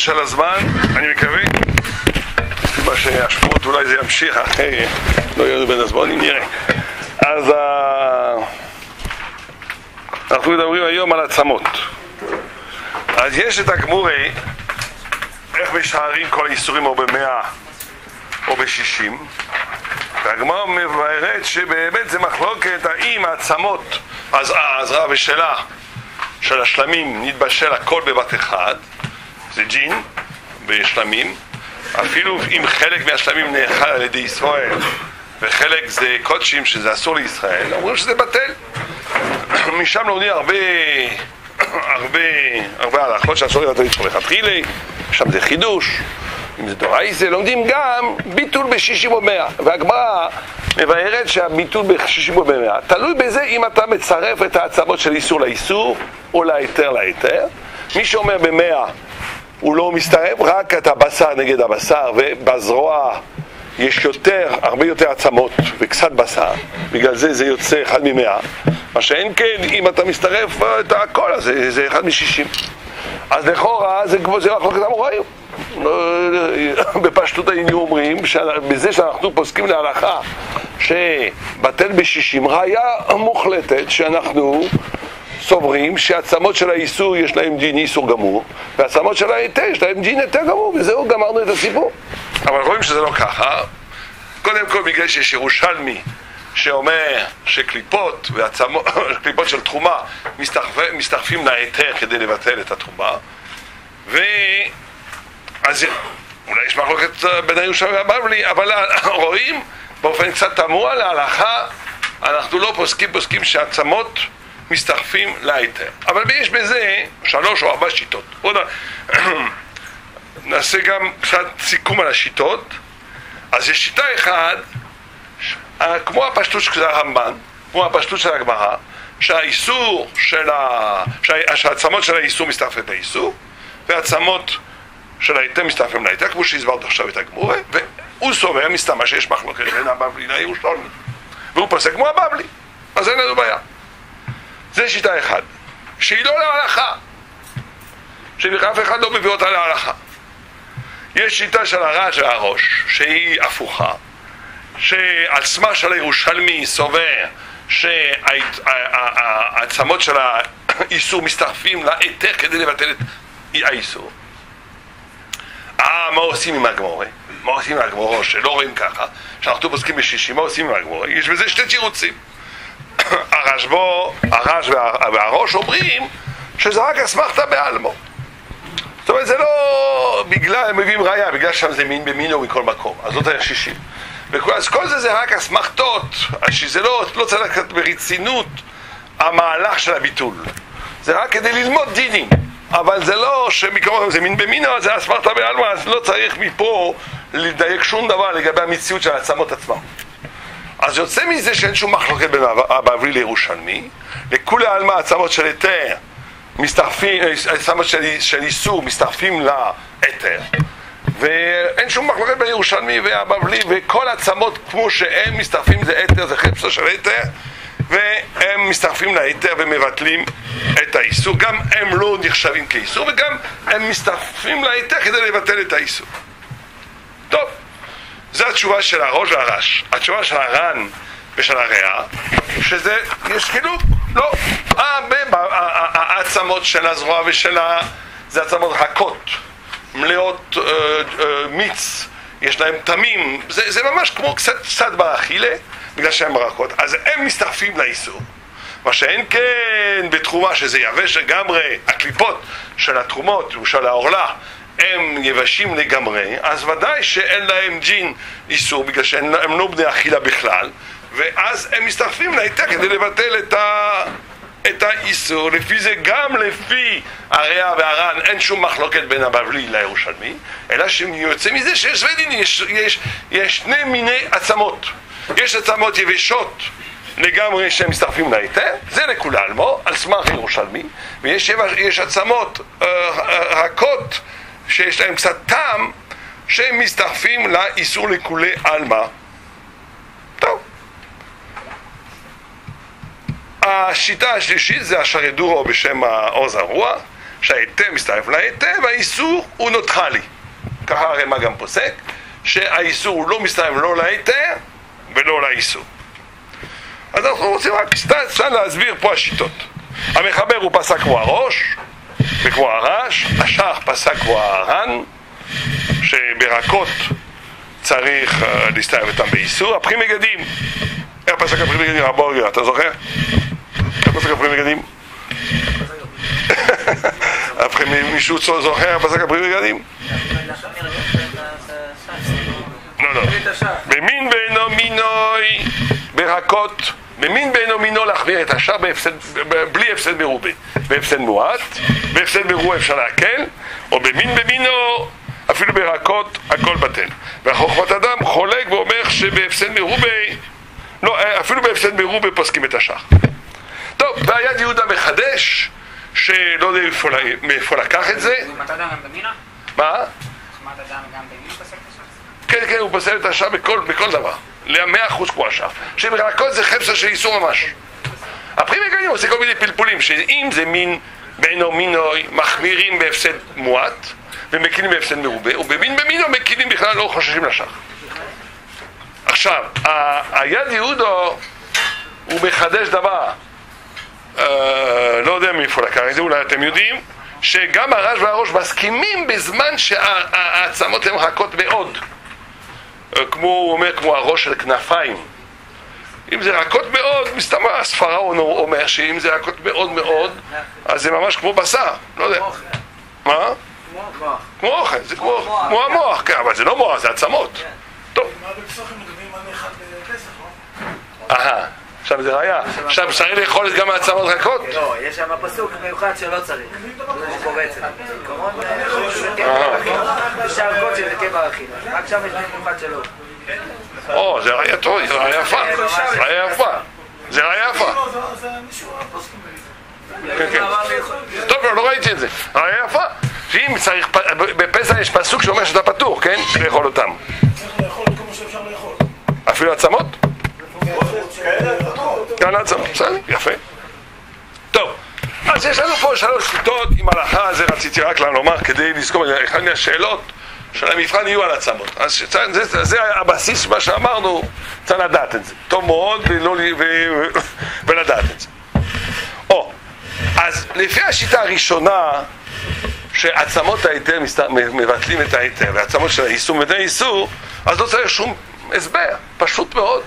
של הזמן, אני מקווה. מה שהשמות אולי זה ימשיך אחרי, לא יהיה לנו בין הזמנים, נראה. אז אה, אנחנו מדברים היום על עצמות. אז יש את הגמורי, איך משערים כל האיסורים או במאה או בשישים. והגמרא מבארת שבאמת זה מחלוקת האם העצמות, אז העזרה ושלה של השלמים נתבשל הכל בבת אחד, זה ג'ין בשלמים, אפילו אם חלק מהשלמים נאכל על ידי ישראל וחלק זה קודשים שזה אסור לישראל, אומרים שזה בטל. משם לומדים הרבה, הרבה, הרבה הלכות שאסור לבטל איתו לכתחילי, שם זה חידוש. אם זה דורייסה, לומדים גם ביטול בשישים או. והגמרא מבארת שהביטול בשישים או תלוי בזה אם אתה מצרף את העצמות של איסור לאיסור או להיתר להיתר. מי שאומר במאה הוא לא מסתרף, רק את הבשר נגד הבשר, ובזרוע יש יותר, הרבה יותר עצמות וקצת בשר, בגלל זה זה יוצא אחד ממאה. מה שאין כן, אם אתה מסתרף את הכל, אז זה, זה אחד משישים. אז לכאורה זה כמו זה מחלוקת המוראים. בפשטות היינו אומרים, בזה שאנחנו פוסקים להלכה שבטל בשישים, ראיה מוחלטת שאנחנו סוברים שעצמות של האיסור יש להם דין איסור גמור, ועצמות של ההיתר יש להם דין היתר גמור, וזהו, גמרנו את הסיפור. אבל רואים שזה לא ככה. קודם כל בגלל שיש ירושלמי שאומר שקליפות, ועצמות, של תחומה מסתחפים להיתר כדי לבטל את התחומה. אז אולי יש מחלוקת בין הירושלמי והבבלי, אבל רואים באופן קצת תמוה להלכה, אנחנו לא פוסקים, פוסקים שעצמות מסתחפים להיתר. אבל יש בזה שלוש או ארבע שיטות. בואו נעשה גם קצת סיכום על השיטות. אז יש שיטה אחת, כמו הפשטות של הרמב"ן, כמו הפשטות של הגמרא, שהאיסור של ה... שהעצמות של האיסור מסתעפים לאיסור, והעצמות של ההיתר מסתעפים להיתר, כמו שהסברת עכשיו את הגמורה, והוא סובר מסתמה שיש מחלוקת בין הבבלי לירושלמי. והוא פוסק כמו הבבלי, אז אין לנו בעיה. זה שיטה אחת, שהיא לא להלכה, שאף אחד לא מביא אותה להלכה. יש שיטה של הרעש והראש, שהיא הפוכה, שעל סמה של הירושלמי סובר שהעצמות של האיסור מסתעפים להיתר כדי לבטל את האיסור. אה, מה עושים עם הגמורה? מה עושים עם הגמורה שלא רואים ככה? שאנחנו פוסקים בשישים, מה עושים עם הגמורה? יש בזה שתי תירוצים. הרשב"א, הרש והראש אומרים שזה רק אסמכתא בעלמו. זאת אומרת, זה לא בגלל, הם מביאים ראייה, בגלל שם זה מין במינו מכל מקום, אז לא צריך שישים. אז כל זה זה רק אסמכתות, שזה לא, לא צריך לקחת ברצינות המהלך של הביטול. זה רק כדי ללמוד דינים. אבל זה לא שמקרוב זה מין במינו, זה אסמכתא בעלמא, אז לא צריך מפה לדייק שום דבר לגבי המציאות של העצמות עצמם. אז יוצא מזה שאין שום מחלוקת בין הבבלי לירושלמי, לכולי עלמא עצמות של היתר, מסתעפים, עצמות של, של איסור מסתעפים להיתר, ואין שום מחלוקת בין ירושלמי והבבלי, וכל עצמות כמו שהם מסתעפים זה היתר, זה חפצו של היתר, והם מסתעפים להיתר ומבטלים את האיסור, גם הם לא נחשבים כאיסור, וגם הם מסתעפים להיתר כדי לבטל את האיסור. זו התשובה של הראש והרש. התשובה של הר"ן ושל הריאה, שזה, יש חילוק, לא. העצמות של הזרוע ושל ה... זה עצמות רכות, מלאות אה, אה, מיץ, יש להם תמים, זה, זה ממש כמו קצת, קצת באכילה, בגלל שהן רכות. אז הם מסתעפים לאיסור. מה שאין כן בתחומה שזה יבש לגמרי, הקליפות של התחומות ושל העורלה הם יבשים לגמרי, אז ודאי שאין להם ג'ין איסור, בגלל שהם לא בני אכילה בכלל, ואז הם מסתרפים להיתר כדי לבטל את, ה... את האיסור. לפי זה, גם לפי הריאה והר"ן, אין שום מחלוקת בין הבבלי לירושלמי, אלא שיוצא מזה שיש ודין, יש, יש, יש שני מיני עצמות. יש עצמות יבשות לגמרי שהם מצטרפים להיתר, זה לכולי עלמו, על סמך ירושלמי, ויש עצמות uh, רכות שיש להם קצת טעם, שהם מסתעפים לאיסור לכולי עלמא. השיטה השלישית זה השרדורו בשם העוז הרוע, שההיתר מצטרף להיתר והאיסור הוא נוטרלי. ככה הרמ"א גם פוסק, שהאיסור הוא לא מצטרף לא להיתר ולא לאיסור. אז אנחנו רוצים רק קצת להסביר פה השיטות. המחבר הוא פסק כמו הראש וכמו הרש, השח פסק כמו הר"ן, שברקות צריך אה, להסתער אותם באיסור, הפכים מגדים. איך פסק הפכים מגדים? רב בורגר, אתה זוכר? איך פסק הפכים מגדים? מישהו זוכר פסק הפכים מגדים? לא, לא. במין בעינו מינוי ברקות במין בעינו מינו להחמיר את השאר בלי הפסד מרובה, בהפסד מועט, בהפסד מרובה אפשר להקל, או במין במינו אפילו בירקות הכל בטל. והחוכמת אדם חולק ואומר שבהפסד מרובה, לא, אפילו בהפסד מרובה פוסקים את השח. טוב, והיד יהודה מחדש, שלא יודע מאיפה לקח את זה. מה? כן, כן, הוא פוסל את השח בכל, בכל דבר. למאה אחוז כמו השח. שבירקות זה חפסה של איסור ממש. הפרימי גנים עושה כל מיני פלפולים, שאם זה מין בינו מינוי מחמירים בהפסד מועט, ומקילים בהפסד מרובה, ובמין במינו מקילים בכלל לא חוששים לשח. עכשיו, היד יהודו הוא מחדש דבר, uh, לא יודע מאיפה לקח את זה, אולי אתם יודעים, שגם הרש והראש מסכימים בזמן שהעצמות הן רכות מאוד. אה, כמו, הוא אומר, כמו הראש של כנפיים. אם זה רכות מאוד, מסתמה, הספרה אומר שאם זה רכות מאוד מאוד, אז זה ממש כמו בשר, לא יודע. מה? כמו אוכל, זה כמו המוח, כן, אבל זה לא מוח, זה עצמות. כן. טוב. אהה, עכשיו זה ראייה. עכשיו צריך לאכול גם מעצמות רכות? לא, יש שם פסוק מיוחד שלא צריך. הוא קורץ את זה. יש ארכות שזה קבע אכילה. רק שם יש מיוחד שלא. או, זה ראייה טוב, זה ראייה יפה. ראייה יפה. זה ראייה יפה. כן, כן. טוב, לא ראיתי את זה. ראייה יפה. שאם צריך, בפסח יש פסוק שאומר שאתה פתוח, כן? לאכול אותם. אפילו עצמות? גם לעצמות, בסדר, יפה. טוב, אז יש לנו פה שלוש שיטות עם הלכה, זה רציתי רק לומר כדי לזכור, אחד מהשאלות של המבחן יהיו על עצמות. אז זה, זה, הבסיס מה שאמרנו, צריך לדעת את זה. טוב מאוד ולא, ו, ו, ולדעת את זה. או, אז לפי השיטה הראשונה שעצמות ההיתר מבטלים את ההיתר, ועצמות של האיסור מבטלים איסור, אז לא צריך שום הסבר, פשוט מאוד.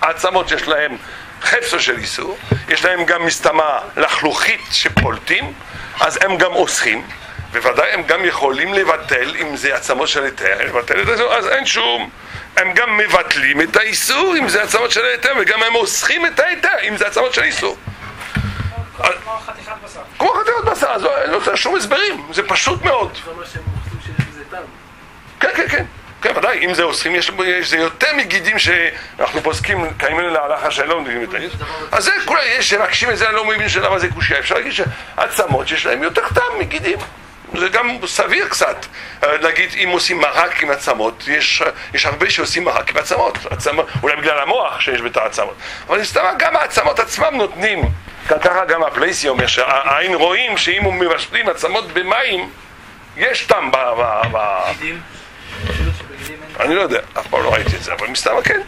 העצמות שיש להם חפצו של איסור, יש להם גם מסתמה לחלוכית שפולטים, אז הם גם אוסחים, בוודאי הם גם יכולים לבטל, אם זה עצמות של היתר, לבטל את האיסור, אז אין שום... הם גם מבטלים את האיסור אם זה עצמות של היתר, וגם הם אוסחים את ההיתר אם זה עצמות של איסור. כמו חתיכת בשר. כמו חתיכת בשר, אז לא צריך שום הסברים, זה פשוט מאוד. כן, כן, כן. כן, ודאי, אם זה אוסרים, יש, זה יותר מגידים שאנחנו פוסקים קיימים להלכה שלא מבינים את העיר. אז זה כולה, יש שמקשים את זה, אני לא מבין שלמה זה קושייה. אפשר להגיד שעצמות שיש להם יותר טעם מגידים. זה גם סביר קצת. נגיד, אם עושים מרק עם עצמות, יש, יש הרבה שעושים מרק עם עצמות. עצמות אולי בגלל המוח שיש בתא העצמות. אבל מסתבר, גם העצמות עצמם נותנים ככה גם הפלייסי אומר שהעין רואים שאם הוא מבשלים עצמות במים, יש טעם ב... אני לא יודע, אף פעם לא ראיתי את זה, אבל מסתמה כן.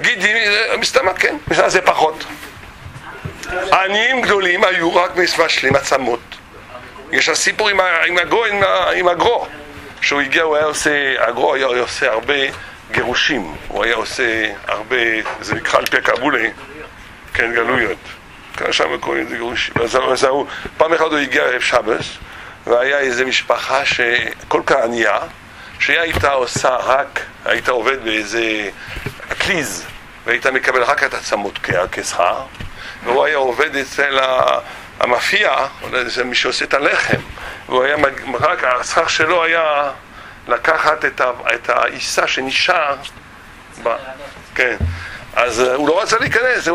גידים, מסתמה כן, מסתמה זה פחות. עניים גדולים היו רק מבשלים עצמות. יש הסיפור עם, עם, עם, עם הגרו, שהוא הגיע, הוא היה עושה, הגרו היה עושה הרבה גירושים, הוא היה עושה הרבה, זה נקרא על פי הקבולי, כן, גלויות. כאן שם קוראים לזה גירושים. אז פעם אחת הוא הגיע ערב שבס, והיה איזו משפחה שכל כך ענייה, שהיא הייתה עושה רק, היית עובד באיזה אקליז, והיית מקבל רק את עצמות כשכר, והוא היה עובד אצל המאפייה, זה מי שעושה את הלחם, והוא היה, רק השכר שלו היה לקחת את העיסה שנשאר, ב, כן, אז אה, הוא לא רצה להיכנס,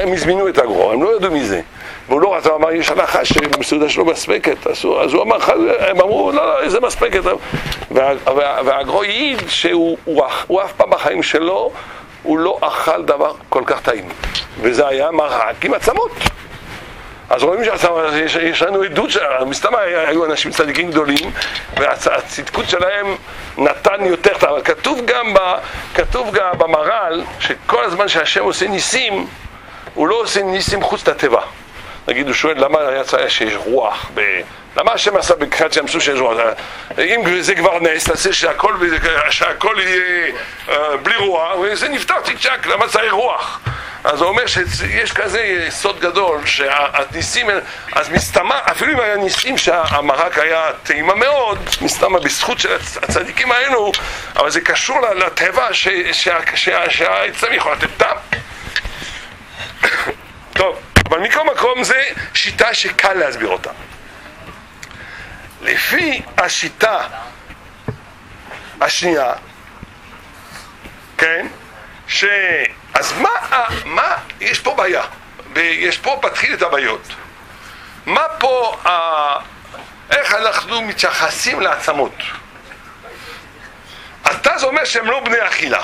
הם הזמינו את הגרו, הם לא ידעו מי זה. והוא לא רצה, הוא אמר, יש הנחה שהסעודה שלו מספקת, אז הוא אמר, הם אמרו, לא, לא, איזה מספקת. והגרו העיד שהוא הוא אף פעם בחיים שלו, הוא לא אכל דבר כל כך טעים. וזה היה מרק עם עצמות. אז רואים שיש לנו עדות, מסתם היו אנשים צדיקים גדולים, והצדקות שלהם נתן יותר טוב. כתוב גם, ב, כתוב גם במר"ל, שכל הזמן שהשם עושה ניסים, הוא לא עושה ניסים חוץ לטבע. נגיד, הוא שואל למה יצא שיש רוח, ב... למה השם עשה בקריאת ים סוף שיש רוח? אם זה כבר נס, תעשה שהכל, שהכל יהיה uh, בלי רוח, וזה נפתר צ'יק למה צריך רוח? אז הוא אומר שיש כזה סוד גדול, שהניסים, אז מסתמה, אפילו אם היה ניסים שהמרק היה טעימה מאוד, מסתמה בזכות של הצדיקים האלו, אבל זה קשור לטבע שהעצם יכול לתת טעם. טוב, אבל מכל מקום זה שיטה שקל להסביר אותה. לפי השיטה השנייה, כן, ש... אז מה, מה, יש פה בעיה, יש פה, פתחיל את הבעיות. מה פה. איך אנחנו מתייחסים לעצמות? אתה זה אומר שהם לא בני אכילה.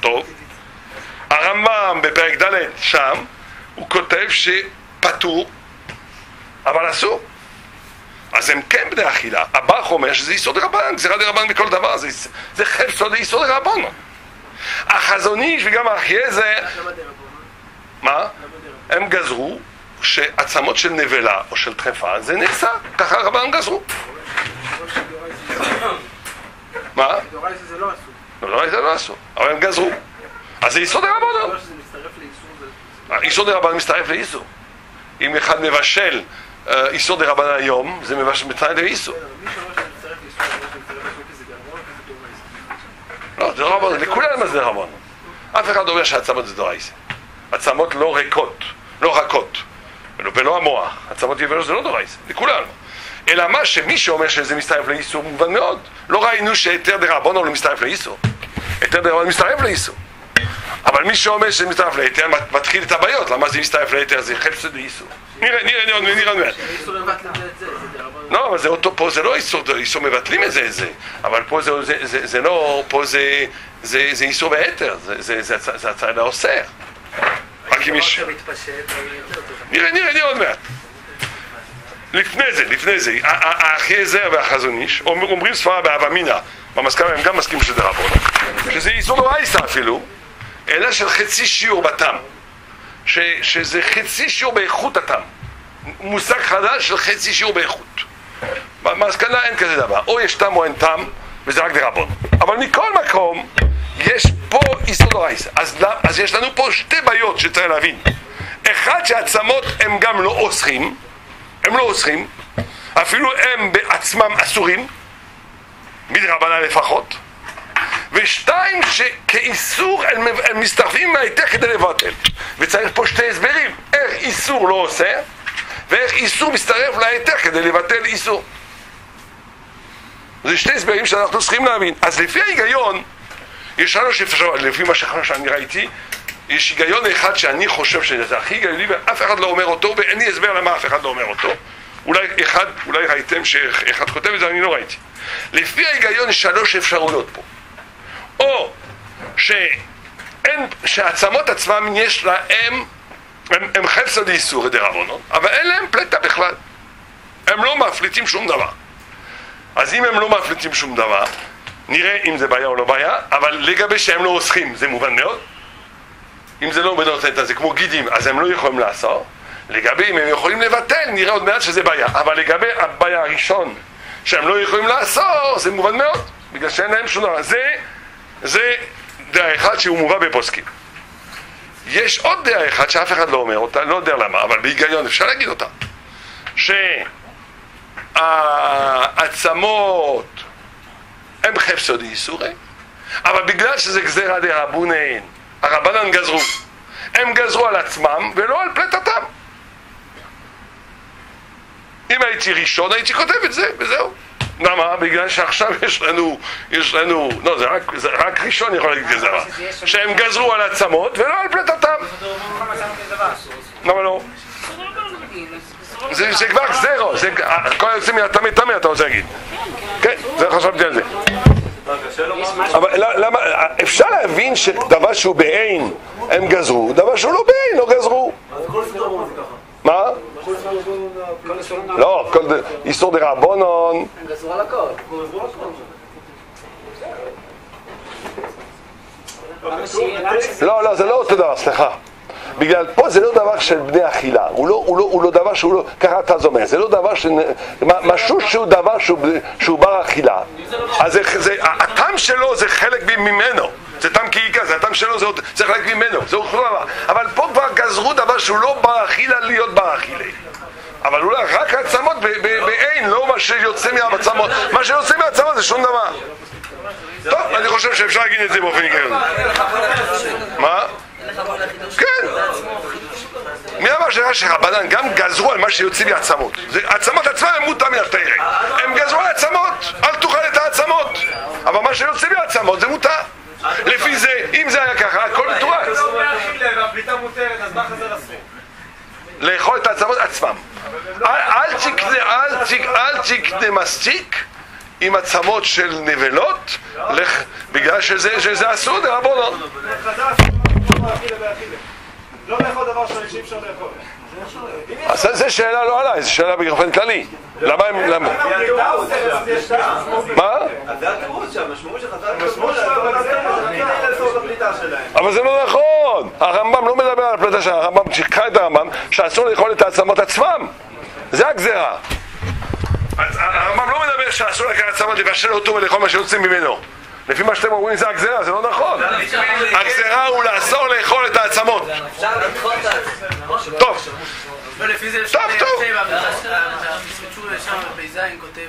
טוב. הרמב"ם בפרק ד' שם, הוא כותב שפטור, אבל אסור. אז הם כן בני אכילה. הבח אומר שזה יסוד רבן, גזירה דרבן בכל דבר, זה, זה חפצו ליסוד רבן. החזון איש וגם האחייזר, מה? הם גזרו שעצמות של נבלה או של טרפה זה נעשה, ככה הרבן גזרו. מה? זה לא אסור. לא, זה לא אסור, אבל הם גזרו. אז זה יסוד הרבן. איסור דרבן מצטרף לאיסור. אם אחד מבשל איסור דרבן היום, זה מצטרף לאיסור. לא, זה לא רבנו, לכולנו זה רבנו. אף אחד לא אומר שהעצמות זה דורייסה. עצמות לא ריקות, לא רכות, ולא המוח. עצמות יבלות זה לא דורייסה, לכולנו. אלא מה שמי שאומר שזה מסתעף לאיסור מובן מאוד. לא ראינו שהיתר דרבנו לא מסתעף לאיסור. היתר דרבנו מסתעף לאיסור. אבל מי שאומר שזה מסתעף להיתר מתחיל את הבעיות, למה זה מסתעף להיתר? זה חפצה דאיסור. נראה, נראה, נראה, נראה, נראה. לא, אבל זה אותו, פה זה לא איסור, איסור מבטלים את זה, את זה. אבל פה זה, זה, זה, זה לא, פה זה, זה, זה איסור בהיתר, זה, זה, זה, זה, הצד האוסר. רק אם יש... נראה, נראה, נראה עוד מעט. לפני זה, לפני זה, האחי עזר והחזון איש אומרים סברה באהבה מינה, במסכמה הם גם מסכימים שזה רבון, שזה איסור לא אפילו, אלא של חצי שיעור בתם, ש, שזה חצי שיעור באיכות התם, מושג חדש של חצי שיעור באיכות. במסקנה אין כזה דבר, או יש תם או אין תם, וזה רק דרבון. אבל מכל מקום, יש פה איסור דורייסה. אז, אז יש לנו פה שתי בעיות שצריך להבין. אחד, שהעצמות הם גם לא אוסרים, הם לא אוסרים, אפילו הם בעצמם אסורים, מדרבנן לפחות. ושתיים, שכאיסור הם, מסתרפים מההיתר כדי לבטל. וצריך פה שתי הסברים, איך איסור לא עושה, ואיך איסור מצטרף להיתר כדי לבטל איסור. זה שתי הסברים שאנחנו צריכים להבין. אז לפי ההיגיון, יש לנו שאפשר, לפי מה שאני ראיתי, יש היגיון אחד שאני חושב שזה הכי הגיוני ואף אחד לא אומר אותו ואין לי הסבר למה אף אחד לא אומר אותו. אולי אחד, אולי ראיתם שאחד כותב את זה, אני לא ראיתי. לפי ההיגיון יש שלוש אפשרויות פה. או שאין, שהעצמות עצמם יש להם, הם, הם חפצה לאיסור דרבנון, אבל אין להם פלטה בכלל. הם לא מפליטים שום דבר. אז אם הם לא מפליטים שום דבר, נראה אם זה בעיה או לא בעיה, אבל לגבי שהם לא עוסקים, זה מובן מאוד. אם זה לא בנותנת, זה כמו גידים, אז הם לא יכולים לעשות. לגבי אם הם יכולים לבטל, נראה עוד מעט שזה בעיה. אבל לגבי הבעיה הראשון, שהם לא יכולים לעשות, זה מובן מאוד, בגלל שאין להם שום דבר. זה זה דעה אחת שהוא מובא בפוסקים. יש עוד דעה אחת שאף אחד לא אומר אותה, לא יודע למה, אבל בהיגיון אפשר להגיד אותה. שהעצמות הם חפצו דאיסורי, אבל בגלל שזה גזירא דרבונן, הרבנן גזרו. הם גזרו על עצמם ולא על פלטתם. אם הייתי ראשון הייתי כותב את זה, וזהו. למה? בגלל שעכשיו יש לנו, יש לנו, לא, זה רק, זה רק ראשון יכול להגיד גזרה, שהם גזרו על עצמות ולא על פלטתם. למה לא? זה, זה כבר גזרו, זה כל יוצא מהטמא טמא אתה רוצה להגיד. כן, זה חשבתי על זה. אבל למה, אפשר להבין שדבר שהוא בעין הם גזרו, דבר שהוא לא בעין לא גזרו. מה? לא, איסור על הכל. לא, לא, זה לא אותו דבר, סליחה. בגלל פה זה לא דבר של בני אכילה, הוא לא, הוא לא, הוא לא דבר שהוא לא, ככה אתה אומר, זה לא דבר ש... משהו שהוא דבר שהוא, שהוא בר אכילה, אז זה, זה, הטעם שלו זה חלק ממנו, זה טעם קעיקה, זה הטעם שלו, זה, עוד- זה חלק ממנו, זה דבר, אבל פה כבר גזרו דבר שהוא לא בר אכילה להיות בר אכילה. אבל אולי רק העצמות ב- ב- בעין, לא מה שיוצא מהעצמות, מה שיוצא מהעצמות זה שום דבר. טוב, אני חושב שאפשר להגיד את זה באופן היגיון. מה? כן. מי אמר שלך שרבנן גם גזרו על מה שיוצא מעצמות? העצמות עצמן הם מותר מן התרא. הם גזרו על עצמות, אל תאכל את העצמות. אבל מה שיוצא מעצמות זה מותר. לפי זה, אם זה היה ככה, הכל מתורץ. והפליטה מותרת, אז מה חזר אסור? לאכול את העצמות עצמם. אל, תקנה, מסטיק עם עצמות של נבלות, בגלל שזה, אסור באכילה באכילה. לא לאכול דבר שאי אפשר לאכול. אז זה- זה שאלה לא עליי, זו שאלה באופן כללי. למה הם... למה? הפליטה. מה? אז זה התירוץ שהמשמעות של חז"ל המשמעות של חז"ל- כדי לאסור את הפליטה שלהם. אבל זה לא נכון! הרמב"ם לא מדבר על הפלטה של הרמב"ם, שיקרא את הרמב"ם, שאסור לאכול את העצמות עצמם. זה הגזרה. אז הרמב"ם לא מדבר שאסור לקחת עצמות, לבשל אותו ולאכול מה שיוצא ממנו. לפי מה שאתם אומרים זה הגזרה, זה לא נכון. הגזרה הוא לאסור לאכול את העצמות. זה. טוב, ולפי זה טוב, טוב. בזין כותב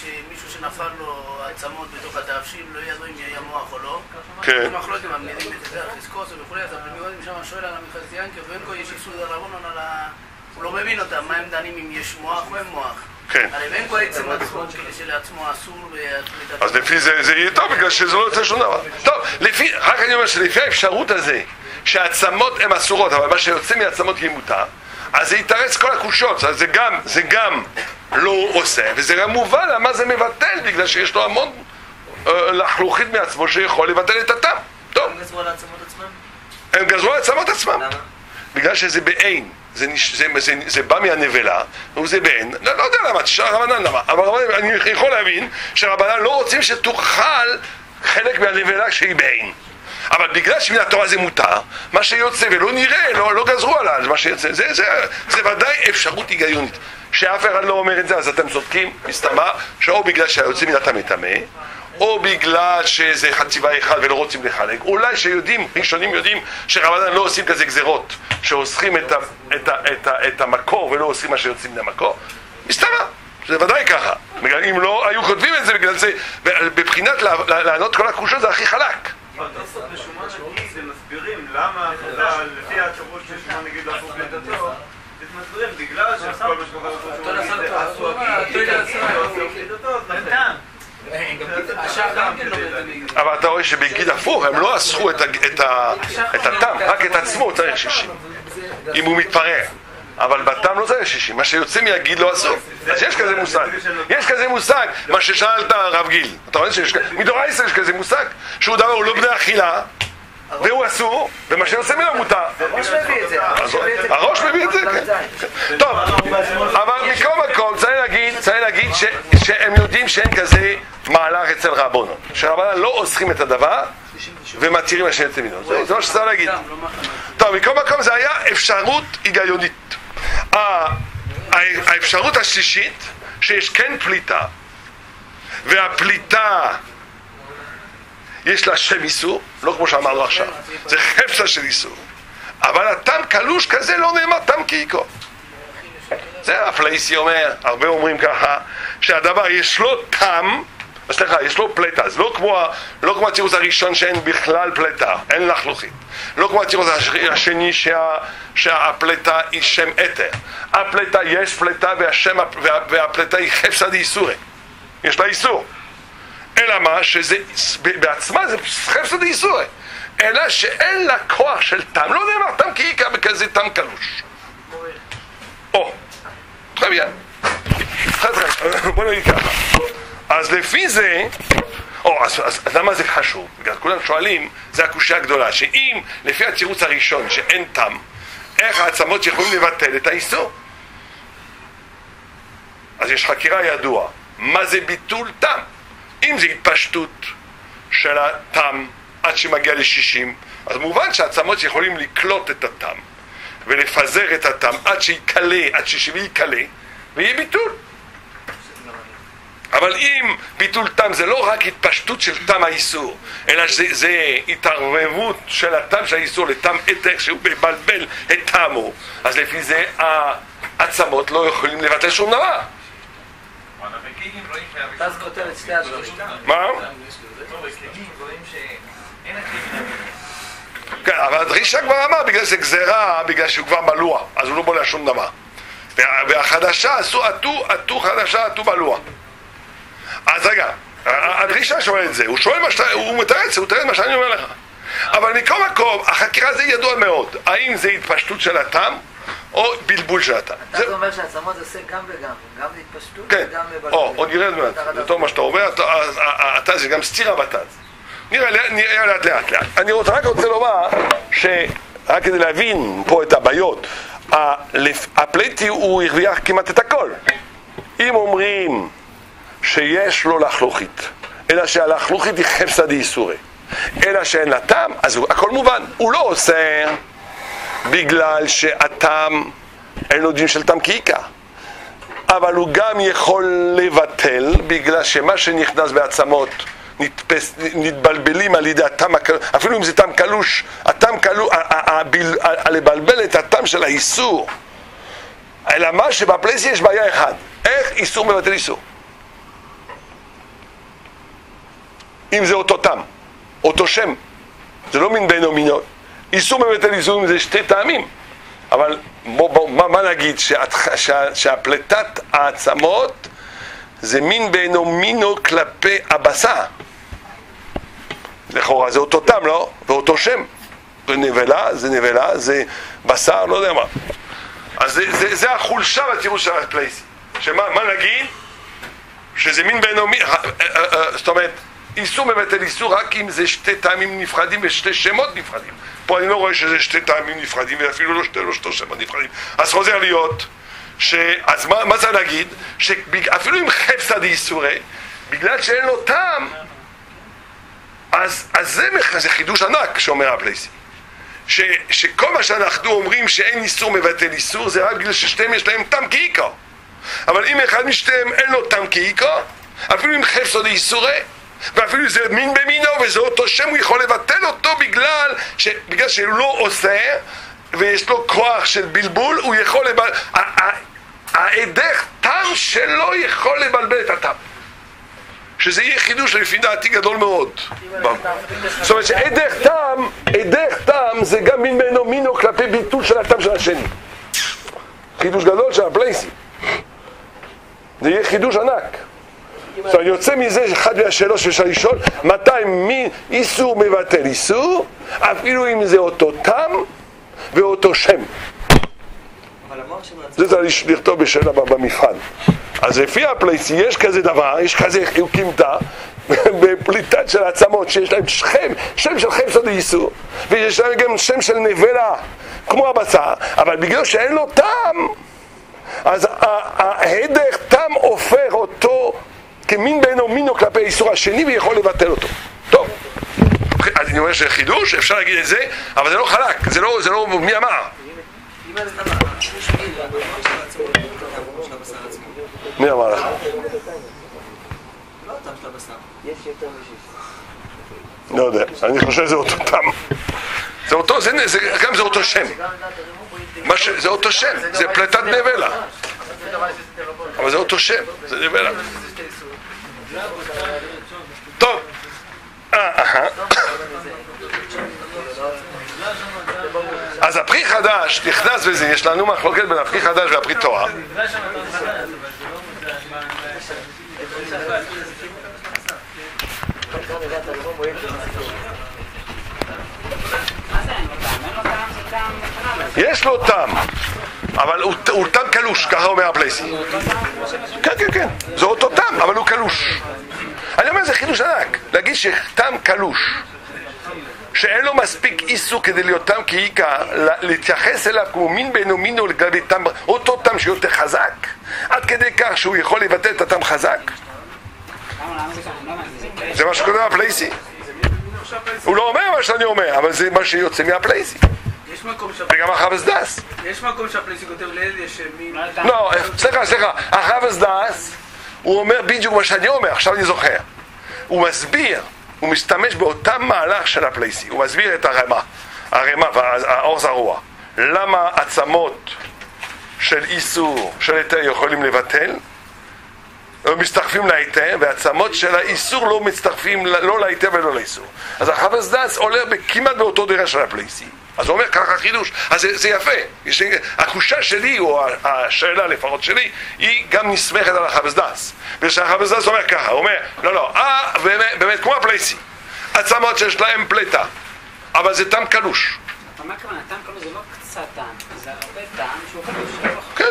שמישהו שנפל לו עצמות בתוך התאבשים לא ידעו אם יהיה מוח או לא. כן. מחלוקת אם המנידים את זה, חזקוס וכולי, אז הבן שם שואל על המכרז ינקר ואין כה יש איסור דרבנון על ה... הוא לא מבין אותם, מה הם דנים אם יש מוח או אין מוח. כן. הרי כה עצם עצמו כשלעצמו אסור. אז לפי זה זה יהיה טוב, בגלל שזה לא יוצא שום דבר. טוב, לפי, רק אני אומר שלפי האפשרות הזה, שהעצמות הן אסורות, אבל מה שיוצא מהעצמות יהיה מותר, אז זה יתרץ כל הקושות, אז זה גם, זה גם לא עושה, וזה גם מובן למה זה מבטל, בגלל שיש לו המון אה, לחלוכית מעצמו שיכול לבטל את הטעם. טוב, הם גזרו על העצמות עצמם? הם גזרו על העצמות עצמם. למה? בגלל שזה בעין, זה, נש... זה, זה, זה בא מהנבלה, וזה בעין, לא, לא יודע למה, תשאל רבנן למה, אבל רבנן, אני יכול להבין שרבנן לא רוצים שתאכל חלק מהנבלה שהיא בעין. אבל בגלל שמן התורה זה מותר, מה שיוצא ולא נראה, לא, לא גזרו עליו, זה מה שיוצא, זה, זה, זה ודאי אפשרות היגיונית. שאף אחד לא אומר את זה, אז אתם צודקים, מסתמה, שאו בגלל שהיוצא מן הטמא טמא, או בגלל שזה חציבה אחד ולא רוצים לחלק, אולי שיודעים, ראשונים יודעים שרבנן לא עושים כזה גזירות, שאוסרים את, ה, את, ה, את, ה, את המקור ולא עושים מה שיוצאים מן המקור, מסתמה, זה ודאי ככה. בגלל אם לא היו כותבים את זה, בגלל זה, בבחינת לענות כל הקושות זה הכי חלק. מסבירים למה חז"ל, לפי התירוץ של שומן נגיד לא הפוך לדתו, אז מסבירים בגלל שכל מה שקורה אבל אתה רואה שבגיד הפוך, הם לא אסרו את, ה- את, ה- את הטעם, רק את עצמו צריך שישים. אם הוא מתפרע. אבל בטעם לא צריך שישים, מה שיוצא מהגיד לא אסור. אז יש כזה מושג. יש כזה מושג, מה ששאלת הרב גיל. אתה רואה שיש כזה מושג, שהוא דבר, הוא לא בני אכילה, והוא אסור, ומה שיוצא ממנו מותר. הראש מביא את זה. הראש מביא את זה. כן. טוב, אבל מכל מקום צריך להגיד, שהם יודעים שאין כזה מהלך אצל רבונו. שרבנן לא אוסרים את הדבר ומתירים מה שיוצא ממנו. זה- מה שצריך להגיד. טוב, מכל מקום זה היה אפשרות היגיונית. האפשרות השלישית, שיש כן פליטה, והפליטה יש לה שם איסור, לא כמו שאמרנו עכשיו, זה חפצה של איסור. אבל הטעם קלוש כזה לא נאמר טעם קיקו. זה הפלייסי אומר, הרבה אומרים ככה, שהדבר יש לו טעם, סליחה, יש לו פלטה, אז לא כמו, לא כמו התירוץ הראשון שאין בכלל פלטה, אין לחלוכית. לא כמו התירוץ הש- השני שה, שהפלטה היא שם אתר. הפלטה, יש פלטה והשם, וה, והפלטה היא חפצה דאיסורי. יש לה איסור. אלא מה? שזה בעצמה זה חפצה דאיסורי. אלא שאין לה כוח של טעם. לא נאמר טעם כאיקה בכזה טעם קלוש. או, très, בוא נגיד ככה. אז לפי זה, או, אז, אז, אז למה זה חשוב? בגלל כולם שואלים, זה הקושייה הגדולה, שאם לפי התירוץ הראשון שאין טעם, איך העצמות יכולים לבטל את האיסור? אז יש חקירה ידוע. מה זה ביטול תם? אם זה התפשטות של התם עד שמגיע ל-60, אז מובן שהעצמות יכולים לקלוט את התם ולפזר את התם עד שיכלה, עד ש-70 יכלה, ויהיה ביטול. אבל אם ביטול תם זה לא רק התפשטות של תם האיסור, אלא זה, זה התערבבות של התם של האיסור לתם היתר שהוא מבלבל את תמו, אז לפי זה העצמות לא יכולים לבטל שום דבר. אתה אז כותב את שתי הדברים. מה? כן, אבל הדרישה כבר אמר, בגלל שזה גזירה, בגלל שהוא כבר בלוע, אז הוא לא בולע שום דבר. וה- והחדשה עשו עטו, עטו חדשה, עטו בלוע. אז רגע, הדרישה שואל את זה, הוא שואל מה שאתה, הוא מתרץ, הוא מתרץ מה שאני אומר לך. אבל מכל מקום, החקירה זה ידוע מאוד, האם זה התפשטות של הטעם או בלבול הטעם. אתה זה- אומר שהעצמות זה עושה גם וגם, גם להתפשטות כן, וגם לבלבל. או, עוד נראה באמת, זה טוב מה שאתה אומר, אתה- אז ה- ה- אתה זה גם סתירה בתז. נראה לאט- נראה לאט לאט לאט. אני רוצה- רק רוצה לומר, שרק כדי להבין פה את הבעיות, הפלייטי הוא הרוויח כמעט את הכל. אם אומרים שיש לו לחלוכית, אלא שהלחלוכית היא חפסא דאיסורי, אלא שאין לה טעם, אז הכל מובן. הוא לא עושה בגלל שהטעם אין לו דין של טעם כאיכא. אבל הוא גם יכול לבטל בגלל שמה שנכנס בעצמות נתפס, נתבלבלים על ידי הטעם הקלוש, אפילו אם זה טעם קלוש, הטעם קלוש, לבלבל את הטעם של האיסור. אלא מה שבפלייסי יש בעיה אחת, איך איסור מבטל איסור? אם זה אותו טעם, אותו שם, זה לא מין בין ומינו. איסור מבטל איסור אם זה שתי טעמים. אבל בוא, בוא, מה, מה נגיד? שהת, שה, שהפלטת העצמות זה מין בעינו מינו כלפי הבשר. לכאורה זה אותו טעם, לא? ואותו שם. זה נבלה, זה נבלה, זה בשר, לא יודע מה. אז זה, זה, זה החולשה בתירוץ של הפלייסי. שמה מה נגיד? שזה מין בעינו מין, אה, אה, אה, זאת אומרת, איסור מבטל איסור רק אם זה שתי טעמים נפרדים ושתי שמות נפרדים. פה אני לא רואה שזה שתי טעמים נפרדים ואפילו לא שתי, לא שתי שמות נפרדים. אז חוזר להיות, ש... אז מה, מה זה להגיד? שאפילו אם חפסא דאיסורי, בגלל שאין לו טעם, אז, אז זה, מח- זה חידוש ענק שאומר הפלייסי. ש, שכל מה שאנחנו אומרים שאין איסור מבטל איסור זה רק בגלל ששתיהם יש להם טעם כאיכו. אבל אם אחד משתיהם אין לו טעם כאיכו, אפילו אם חפסו דאיסורי, ואפילו זה מין במינו וזה אותו שם, הוא יכול לבטל אותו בגלל, ש... בגלל שהוא לא עושה, ויש לו כוח של בלבול, הוא יכול לבלבל... ההדך טעם שלו יכול לבלבל את הטעם. שזה יהיה חידוש לפי דעתי גדול מאוד. זאת אומרת שהדך טעם, הדך טעם זה גם מין בינו מינו כלפי ביטול של הטעם של השני. חידוש גדול של הפלייסי. זה יהיה חידוש ענק. זאת אומרת, יוצא מזה אחד מהשאלות שאפשר לשאול, מתי מי איסור מבטל איסור, אפילו אם זה אותו טעם ואותו שם. זה צריך לכתוב בשאלה במבחן. אז לפי הפלייסי יש כזה דבר, יש כזה קימתא בפליטת של עצמות שיש להם שם, שם של חפסא דאיסור, ויש להם גם שם של נבלה, כמו הבשר, אבל בגלל שאין לו טעם, אז ההדך טעם הופך אותו כמין בינו מינו כלפי האיסור השני ויכול לבטל אותו. טוב, אז אני אומר שזה חידוש, אפשר להגיד את זה, אבל זה לא חלק, זה לא, זה לא, מי אמר? מי אמר לך? לא יודע, אני חושב שזה אותו טעם. זה אותו, זה, זה, גם זה אותו שם. זה אותו שם, זה פלטת נבלה. אבל זה אותו שם, זה נבלה. טוב. אה, אהה. אז הפרי חדש נכנס בזה, יש לנו מחלוקת בין הפרי חדש והפרי תורה. יש לו טעם, אבל הוא, הוא טעם קלוש, ככה אומר הפלייסי. כן, כן, כן, זה אותו טעם, אבל הוא קלוש. אני אומר, זה חידוש ענק, להגיד שטעם קלוש שאין לו מספיק איסור כדי להיות כעיקר, ל- להתייחס אליו כמו מין בינו מינו לגבי טעם, אותו טעם שיותר חזק, עד כדי כך שהוא יכול לבטל את הטעם חזק. זה מה שכותב הפלייסי. הוא לא אומר מה שאני אומר, אבל זה מה שיוצא מהפלייסי. יש מקום וגם החבס דס. יש מקום שהפלייסי כותב לאל יש מין... לא, סליחה, סליחה, החבס דס, הוא אומר בדיוק מה שאני אומר, עכשיו אני זוכר. הוא מסביר, הוא משתמש באותם מהלך של הפלייסי, הוא מסביר את הרמה, הרמה והאור זרוע. למה עצמות של איסור, של היתר יכולים לבטל? לא מצטרפים להיתר, ועצמות של האיסור לא מצטרפים לא להיתר ולא לאיסור. אז החבס דס עולה כמעט באותו דרך של הפלייסי. אז הוא אומר ככה חידוש, אז זה, זה יפה. יש, התחושה שלי, או השאלה לפחות שלי, היא גם נסמכת על החבס דס. ושהחבס דס אומר ככה, הוא אומר, לא, לא, אה, באמת, באמת כמו הפלייסי. עצמות שיש להם פלטה, אבל זה טעם קלוש. אבל מה הכוונה? טעם כלוא זה לא קצת טעם, זה הרבה טעם שהוא חלוש. כן.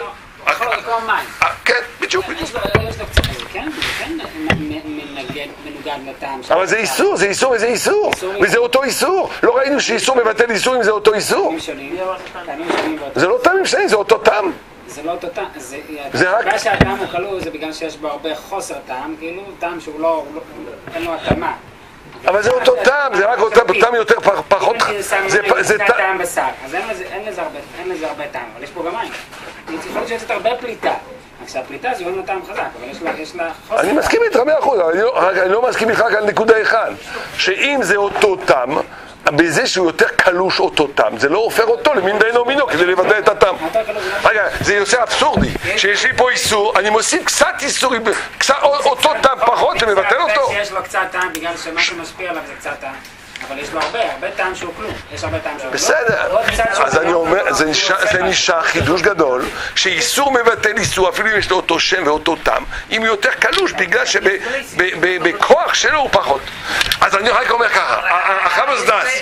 אה, כן, בדיוק, בדיוק. אבל זה איסור, זה איסור וזה איסור. וזה אותו איסור. לא ראינו שאיסור מבטל איסור אם זה אותו איסור. זה לא טעמים שונים, זה אותו טעם. זה לא אותו טעם, זה... זה רק- בגלל שהטעם הוא כלוא זה בגלל שיש בו הרבה חוסר טעם, כאילו טעם שהוא לא, לא- אין לו התאמה. אבל זה אותו טעם, זה רק אותו טעם יותר פח- פחות... אם אני שם זה זה טעם... בשר, אז אין לזה- הרבה- אין לזה הרבה טעם, אבל יש פה גם מים. יכול להיות שיש הרבה פליטה. רק שהפליטה זה אין לה טעם חזק, אבל יש לה- יש לה חוסר אני. מסכים איתך מאה אחוז, אבל אני לא- אני לא מסכים איתך רק על נקודה אחת. שאם זה אותו טעם, בזה שהוא יותר קלוש אותו טעם, זה לא הופך אותו למין דיינו מינו כדי לבטל את הטעם. זה לא- רגע, זה יוצא אבסורדי, שיש לי פה איסור, אני מוסיף קצת איסור, קצת אותו טעם פחות, זה מבטל אותו. שיש לו קצת טעם בגלל שמה שמשפיע עליו זה קצת טעם. אבל יש לו הרבה, הרבה טעם שהוא כלום. יש הרבה טעם שהוא לא. בסדר, שהוא אז אני לא- אומר, זה נשאר- עושה זה. נשאר חידוש גדול, שאיסור מבטל איסור, אפילו אם יש לו אותו שם ואותו טעם, אם הוא יותר קלוש, בגלל שבכוח שלו הוא פחות. אז אני רק אומר ככה, ה- ה- החבס דס.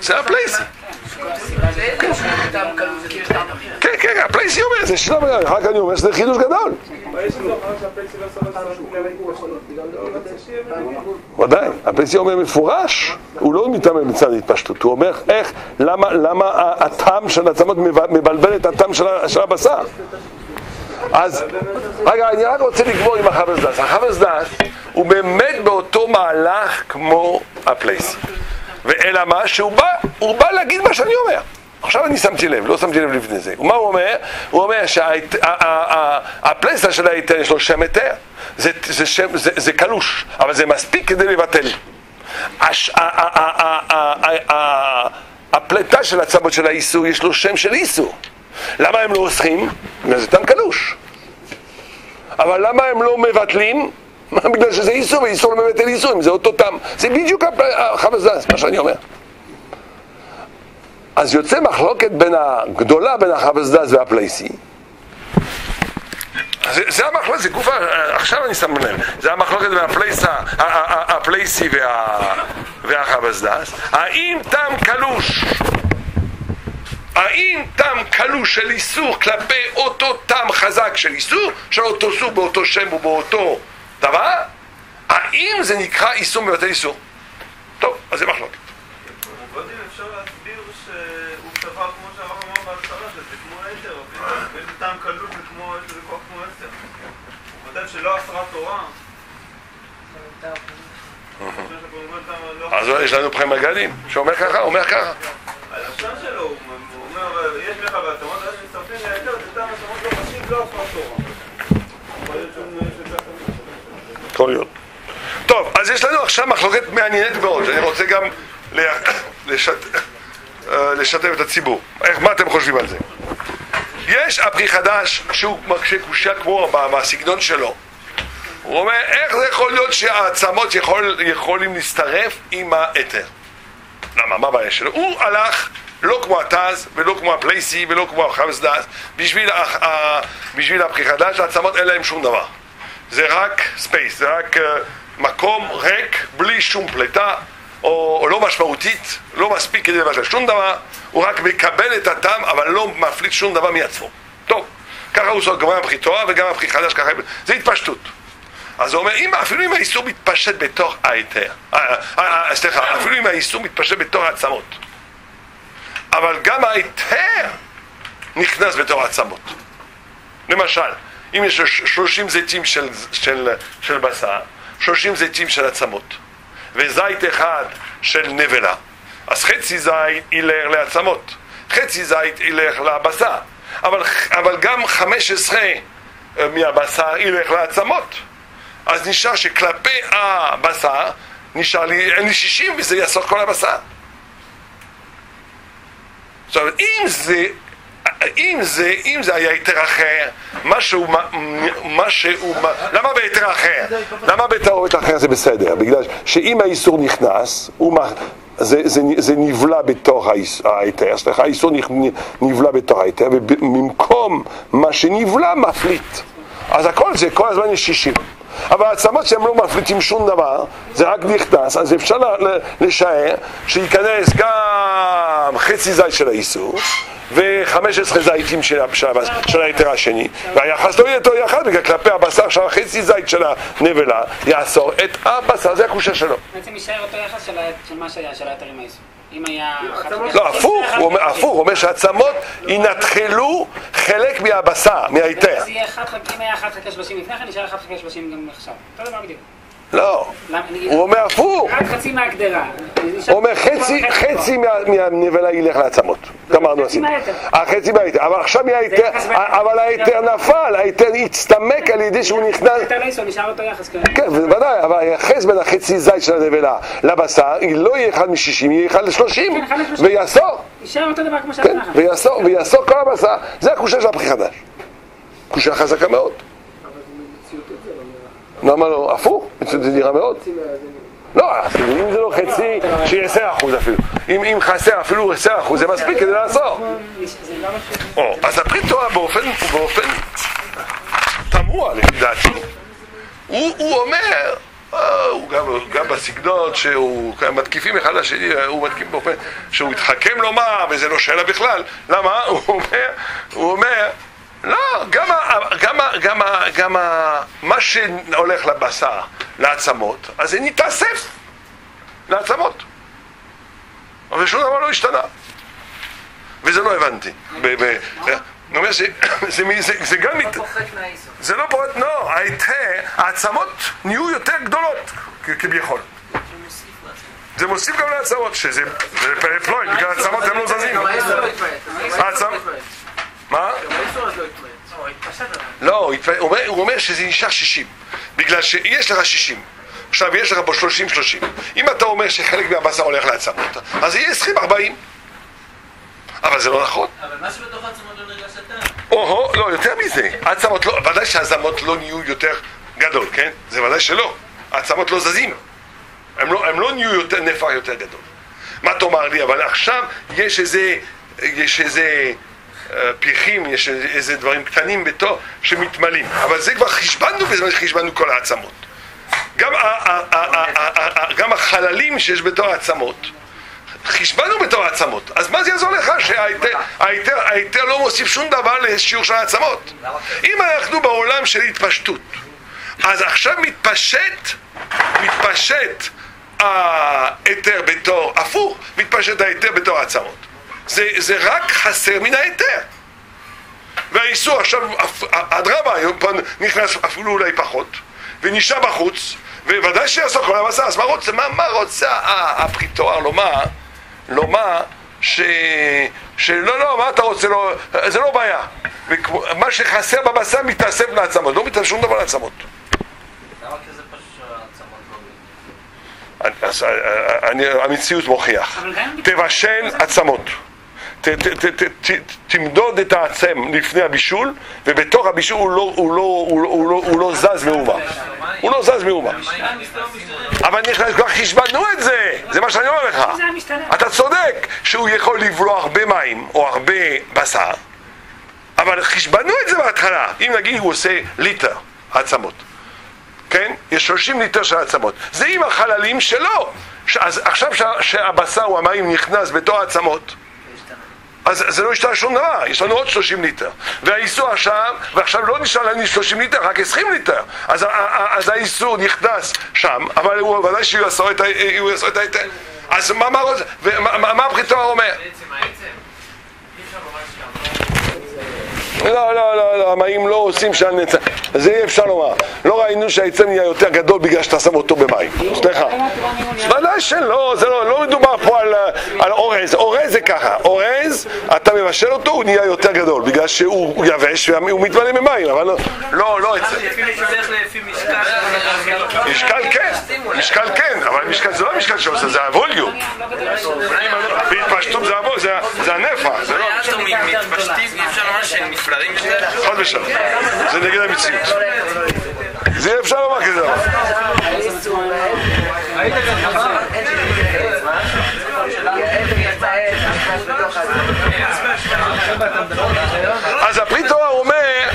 זה הפלייסי. אחר. כן, הפלייסי אומר, זה שלב, רק אני אומר שזה חידוש גדול. אחר. ודאי, הפלייסי אומר מפורש, הוא לא מתאמן מצד התפשטות, הוא אומר איך, למה, הטעם של העצמות מב- מבלבל את הטעם של הבשר. אז, רגע, אני רק רוצה לגמור עם החבס דס. החבס דס הוא באמת באותו מהלך כמו הפלייסי. ואלא מה? שהוא בא, הוא בא להגיד מה שאני אומר. עכשיו אני שמתי לב, לא שמתי לב לפני זה. ומה הוא אומר? הוא אומר שהפלייסה של ההיתר יש לו שם היתר. זה, זה, שם, זה, זה קלוש, אבל זה מספיק כדי לבטל. הפלטה של הצמות של האיסור יש לו שם של איסור. למה הם לא אוסרים? זה טעם קלוש. אבל למה הם לא מבטלים? בגלל שזה איסור, ואיסור לא מבטל איסור, אם זה אותו טעם. זה בדיוק דס, מה שאני אומר. אז יוצא מחלוקת בין הגדולה בין החבס דס והפלייסי. זה, זה המחלוקת, זה גוף, עכשיו אני שם לב, זה המחלוקת בין הפלייסה, הפלייסי וה, והחבס דס. האם טעם קלוש האם טעם קלוש של איסור כלפי אותו טעם חזק של איסור, של אותו סוג באותו שם ובאותו דבר, האם זה נקרא איסור מבטל איסור? טוב, אז זה מחלוקת. עובדים אפשר להסביר שהוא סבר כמו שהרב אמר בהתחלה, שזה כמו היתר, ויש לי טעם קלוש זה כמו, יש לזה כוח כמו היתר. הוא כותב שלא אסרה תורה. אז יש לנו פחם מגלים, שאומר ככה, אומר ככה. על השם שלו, הוא אומר, יש לך בעצמות, אז מצטרפים להיתר, זה טעם עצמות לא חשיב, לא אסרה תורה. יכול להיות. טוב, אז יש לנו עכשיו מחלוקת מעניינת מאוד, שאני רוצה גם אה, לשתף את הציבור. מה אתם חושבים על זה? יש הפרי חדש שהוא מקשה קושייה כמו בסגנון שלו. הוא אומר, איך זה יכול להיות שהעצמות יכול, יכולים להצטרף עם ההיתר? למה? מה הבעיה שלו? הוא הלך לא כמו הט"ז, ולא כמו הפלתי, ולא כמו החוות דעת, בשביל, ה- בשביל הפרי חדש, העצמות אין להם שום דבר. זה רק space, זה רק uh, מקום ריק, בלי שום פליטה, או, או לא משמעותית, לא מספיק כדי לבטל שום דבר, הוא רק מקבל את הטעם, אבל לא מפליט שום דבר מעצמו. טוב, ככה הוא גם הפרי תורה וגם הפרי חדש, ככה, זה התפשטות. אז הוא אומר, אם, אפילו אם האיסור מתפשט בתוך ההיתר, אה, אה, אה, סליחה, אפילו אם האיסור מתפשט בתוך העצמות, אבל גם ההיתר נכנס בתוך העצמות. למשל, אם יש 30 זיתים של, של, של בשר, 30 זיתים של עצמות, וזית אחד של נבלה, אז חצי זית ילך לעצמות, חצי זית ילך לבשר, אבל, אבל גם 15 מהבשר ילך לעצמות. אז נשאר שכלפי הבשר נשאר לי, אין לי 60 וזה יעסוק כל הבשר. אומרת, אם זה, אם זה, אם זה היה היתר אחר, משהו, משהו, למה בהיתר אחר? למה בהיתר אחר זה בסדר? בגלל שאם האיסור נכנס, הוא, זה, זה, זה נבלע בתוך ההיתר, סליחה, האיסור נבלע בתוך ההיתר, ובמקום מה שנבלע מפליט. אז הכל זה, כל הזמן יש שישים. אבל העצמות שהם לא מפליטים שום דבר, זה רק נכנס, אז אפשר לשער שייכנס גם חצי זית של האיסור ו-15 זיתים של, של, השני והיחס לא יהיה אותו יחד בגלל כלפי הבשר של החצי זית של הנבלה יאסור את הבשר, זה הקושה שלו. בעצם יישאר אותו יחס של מה שהיה, של היתר עם האיסור. אם היה... לא, הפוך, הוא אומר, שהעצמות ינתחלו חלק מהבשר, מההיתר. אם היה 1 חלקי 30 לפני כן, נשאר 1 חלקי 30 גם עכשיו. אותו דבר בדיוק. לא, הוא אומר הפוך. רק חצי מהגדרה. הוא אומר חצי מהנבלה ילך לעצמות. גמרנו הסיפור. החצי מההיתר. אבל עכשיו מההיתר, אבל ההיתר נפל, ההיתר הצטמק על ידי שהוא נכנס... נשאר אותו יחס כרגע. כן, בוודאי, אבל היחס בין החצי זית של הנבלה לבשר, היא לא יהיה אחד מ-60, יהיה אחד ל-30, ויאסור. יישאר אותו דבר כמו שאתה ויאסור, ויאסור כל הבשר. זה הקושה של הפרי חדש. קושה חזקה מאוד. למה לא? הפוך, זה נראה מאוד. לא, אם זה לא חצי, שיהיה 10 אחוז אפילו. אם, חסר אפילו 10 אחוז, זה מספיק כדי לעזור. אז הפרי תורה באופן, תמוה לפי דעתי. הוא, אומר, הוא גם, גם בסגנון שהוא מתקיפים אחד לשני, הוא מתקיף באופן שהוא התחכם לומר, וזה לא שאלה בכלל. למה? הוא אומר, הוא אומר לא, גם, גם, גם, גם מה שהולך לבשר, לעצמות, אז זה נתאסף לעצמות. אבל שום דבר לא השתנה. וזה לא הבנתי. אני אומר שזה גם... זה לא פורט, לא, העצמות נהיו יותר גדולות כביכול. זה מוסיף גם לעצמות, שזה פלויד, בגלל העצמות הם לא זזים. לא, הוא אומר שזה נשאר 60 בגלל שיש לך 60 עכשיו יש לך פה 30-30 אם אתה אומר שחלק מהבשר הולך לעצמות אז יהיה 20-40 אבל זה לא נכון. אבל מה שבתוך העצמות לא נרגש אתה? או-הו, לא, יותר מזה. העצמות לא, ודאי שהעצמות לא נהיו יותר גדול, כן? זה ודאי שלא. העצמות לא זזים. הם לא, הם לא נהיו יותר נפח יותר גדול. מה תאמר לי, אבל עכשיו יש איזה יש איזה פיחים, יש איזה דברים קטנים בתור שמתמלאים. אבל זה כבר חשבנו בזמן שחשבנו כל העצמות. גם, גם החללים שיש בתור העצמות, חשבנו בתור העצמות. אז מה זה יעזור לך שההיתר לא מוסיף שום דבר לשיעור של העצמות? אם אנחנו בעולם של התפשטות, אז עכשיו מתפשט, מתפשט ההיתר בתור, הפוך, מתפשט ההיתר בתור העצמות. זה, זה רק חסר מן ההיתר. והאיסור עכשיו, אדרבה, נכנס אפילו אולי פחות, ונשאר בחוץ, וודאי שיעסוק כל המסע, אז מה רוצה, מה, מה רוצה הפריטואר לומר? לומר ש... שלא, לא, מה אתה רוצה, לא, זה לא בעיה. וכמו, מה שחסר במסע מתאסף לעצמות, לא מתאסף שום דבר לעצמות. למה כזה פשוט העצמות לא המציאות מוכיח. תבשל עצמות. ת, ת, ת, ת, תמדוד את העצם לפני הבישול, ובתוך הבישול הוא לא, הוא לא, הוא לא, הוא לא, הוא לא זז מאומה. הוא לא זז מאומה. אבל נכנס, כבר חשבנו את זה, זה מה שאני אומר לך. אתה צודק שהוא יכול לבלוע הרבה מים או הרבה בשר, אבל חשבנו את זה בהתחלה. אם נגיד הוא עושה ליטר עצמות, כן? יש 30 ליטר של עצמות. זה עם החללים שלו. אז עכשיו שהבשר או המים נכנס בתוך העצמות, אז זה לא השתנה שום דבר, יש לנו עוד 30 ליטר. והאיסור עכשיו, ועכשיו לא נשאר לנו 30 ליטר, רק 20 ליטר. אז, אז האיסור נכנס שם, אבל הוא ודאי שהוא יעשו את ההיתר. אז מה, מה, מה, מה אומר? בעצם העצם, אי אפשר לומר שהמוח לא, לא, לא, לא, המים לא עושים שהנצח, זה אי אפשר לומר. לא ראינו שהעצם נהיה יותר גדול בגלל שאתה שם אותו במים. סליחה. ודאי שלא, זה לא, לא מדובר פה על, על אורז, אורז זה ככה, אורז, אתה מבשל אותו, הוא נהיה יותר גדול, בגלל שהוא הוא יבש והוא מתמלא במים, אבל לא, לא, לא עצם. משקל. משקל כן, משקל כן, אבל משקל זה לא המשקל שעושה, זה הווליום. בהתפשטות זה- זה הנפח, זה לא... מתפשטים, אי אפשר לומר שהם נפרדים יותר? חד ושלום. זה נגד המציאות. זה אפשר לומר כזה דבר. אז הפריטור אומר,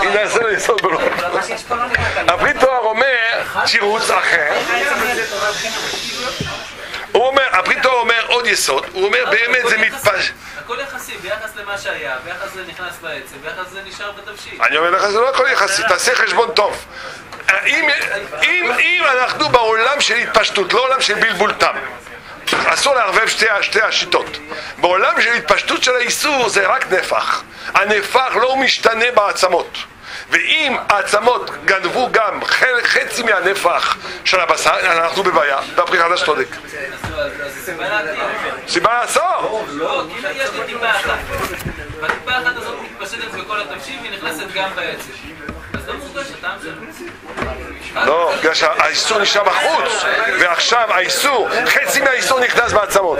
הנה ננסה לעשות בלו. הפריטור אומר תירוץ אחר. הוא אומר, הפריטור אומר עוד יסוד, הוא אומר באמת זה מתפש... הכל יחסי, ביחס למה שהיה, ביחס זה נכנס בעצם, ביחס זה נשאר בתבשיל. אני אומר לך, זה לא הכל יחסי, תעשה חשבון טוב. אם אנחנו בעולם של התפשטות, לא עולם של בלבול תם, אסור לערבב שתי, שתי השיטות. בעולם של התפשטות של האיסור זה רק נפח. הנפח לא משתנה בעצמות. ואם העצמות גנבו גם חצי מהנפח של הבשר, אנחנו בבעיה, והפרי חדש צודק. סיבה לעצור. לא, שלו. לא, בגלל שהאיסור נשאר בחוץ, ועכשיו האיסור, חצי מהאיסור נכנס בעצמות,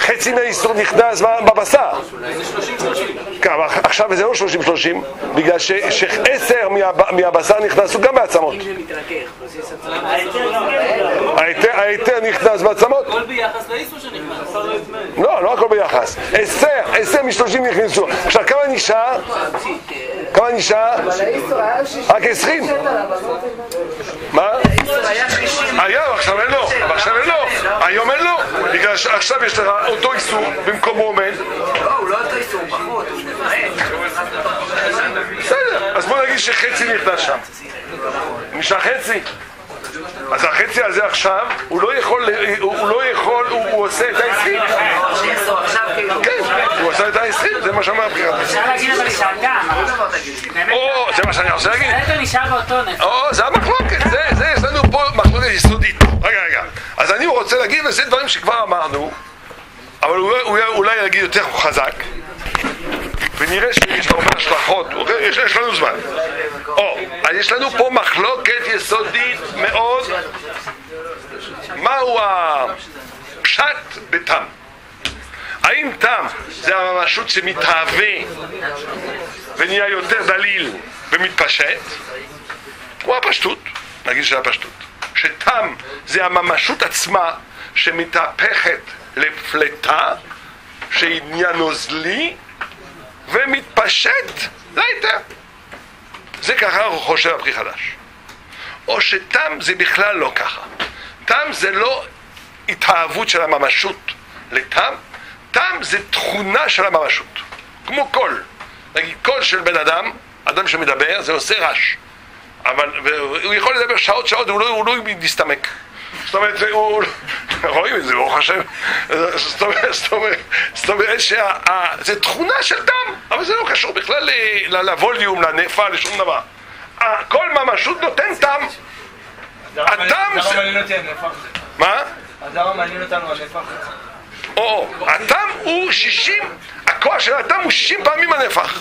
חצי מהאיסור נכנס בבשר. כן, עכשיו זה לא 30-30, בגלל שעשר מהב- מהבשר נכנסו גם בעצמות. ההיתר- ההיתר נכנס בעצמות? הכל ביחס לאיסור שנכנס. לא, לא הכל ביחס. עשר, עשר משלושים נכנסו. עכשיו כמה נשאר? כמה נשאר? רק עשרים. מה? היה, עכשיו אין לו, אבל עכשיו אין לו, היום אין לו, בגלל שעכשיו יש לך אותו איסור במקום הוא עומד, לא, הוא לא אותו איסור, הוא בחוץ, הוא מפרק. בסדר, אז בוא נגיד שחצי נכנס שם, נשאר חצי, אז החצי הזה עכשיו, הוא לא יכול, הוא הוא לא יכול, הוא עושה את העשרים, שיעשו עכשיו כאילו. כן, הוא עושה את העשרים, זה מה שאומר הבחירת אפשר להגיד אבל שהטעם, לא או, זה מה שאני רוצה להגיד. או, זה המחלוקת, זה, זה, יש לנו פה מחלוקת יסודית. רגע, רגע. אז אני רוצה להגיד, וזה דברים שכבר אמרנו, אבל אולי, אולי, אולי נגיד יותר חזק, ונראה שיש לו השלכות? יש, לנו זמן. או, אז יש לנו פה מחלוקת יסודית מאוד, מהו הפשט בתם? האם תם זה הממשות שמתהווה ונהיה יותר דליל ומתפשט? כמו הפשטות, נגיד של הפשטות. שתם זה הממשות עצמה שמתהפכת לפלטה, שהיא נהיה נוזלי ומתפשט ליתר. זה ככה חושב הפרי חדש. או שתם זה בכלל לא ככה. תם זה לא התאהבות של הממשות לתם, תם זה תכונה של הממשות. כמו קול. נגיד קול של בן אדם, אדם שמדבר, זה עושה רעש. אבל הוא יכול לדבר שעות שעות, הוא לא, הוא לא מסתמק. זאת אומרת, הוא, רואים את זה, ברוך השם. זאת אומרת, זאת אומרת, זאת אומרת שה- ה- זה תכונה של דם, אבל זה לא קשור בכלל לווליום, לנפע, לשום דבר. כל ממשות נותן. הטעם למה זה... מה? אז למה מעניין אותנו הנפח? או, הטעם הוא 60, הכוח של הטעם הוא 60 פעמים הנפח.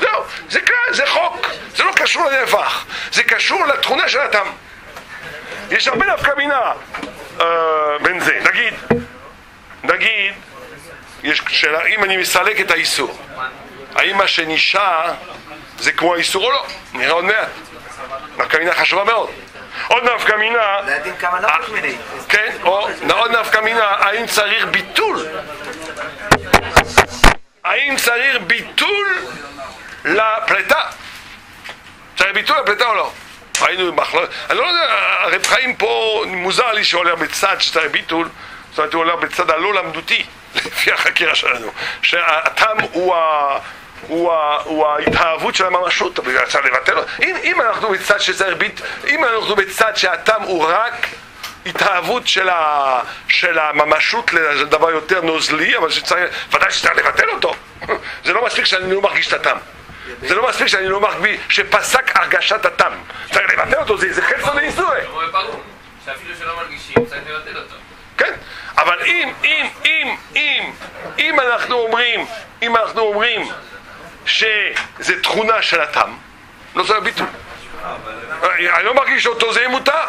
זהו, זה כלל, זה חוק, זה לא קשור לנפח, זה קשור לתכונה של הטעם. יש הרבה נפקא מינה בין זה, נגיד, נגיד, יש שאלה, אם אני מסלק את האיסור, האם מה שנשאר זה כמו האיסור או לא? נראה עוד מעט. נפקא מינה חשובה מאוד. עוד נפקא מינה. כן, או עוד נפקא מינה, האם צריך ביטול? האם צריך ביטול לפליטה? צריך ביטול לפליטה או לא? ראינו מחלוקת, אני לא יודע, הרב חיים פה, מוזר לי שהוא הולך בצד שצריך ביטול, זאת אומרת הוא הולך בצד הלא למדותי, לפי החקירה שלנו, שהטעם הוא ה... הוא, ה, הוא ההתאהבות של הממשות, אפשר לבטל אותו. אם, אם אנחנו בצד שצריך אם אנחנו בצד שהטעם הוא רק התאהבות של, ה, של הממשות לדבר יותר נוזלי, אבל שצריך, ודאי שצריך לבטל אותו. זה לא מספיק שאני לא מרגיש את הטעם. זה לא מספיק שאני לא מרגיש, שפסק הרגשת הטעם. צריך לבטל אותו, זה, זה חלק לאיסורי. שאפילו שלא מרגישים, צריך לבטל אותו. כן, אבל אם, אם, אם, אם, אם אנחנו אומרים, אם אנחנו אומרים שזה תכונה של הטעם, לא צריך ביטול. אני לא מרגיש אותו, זה יהיה מותר,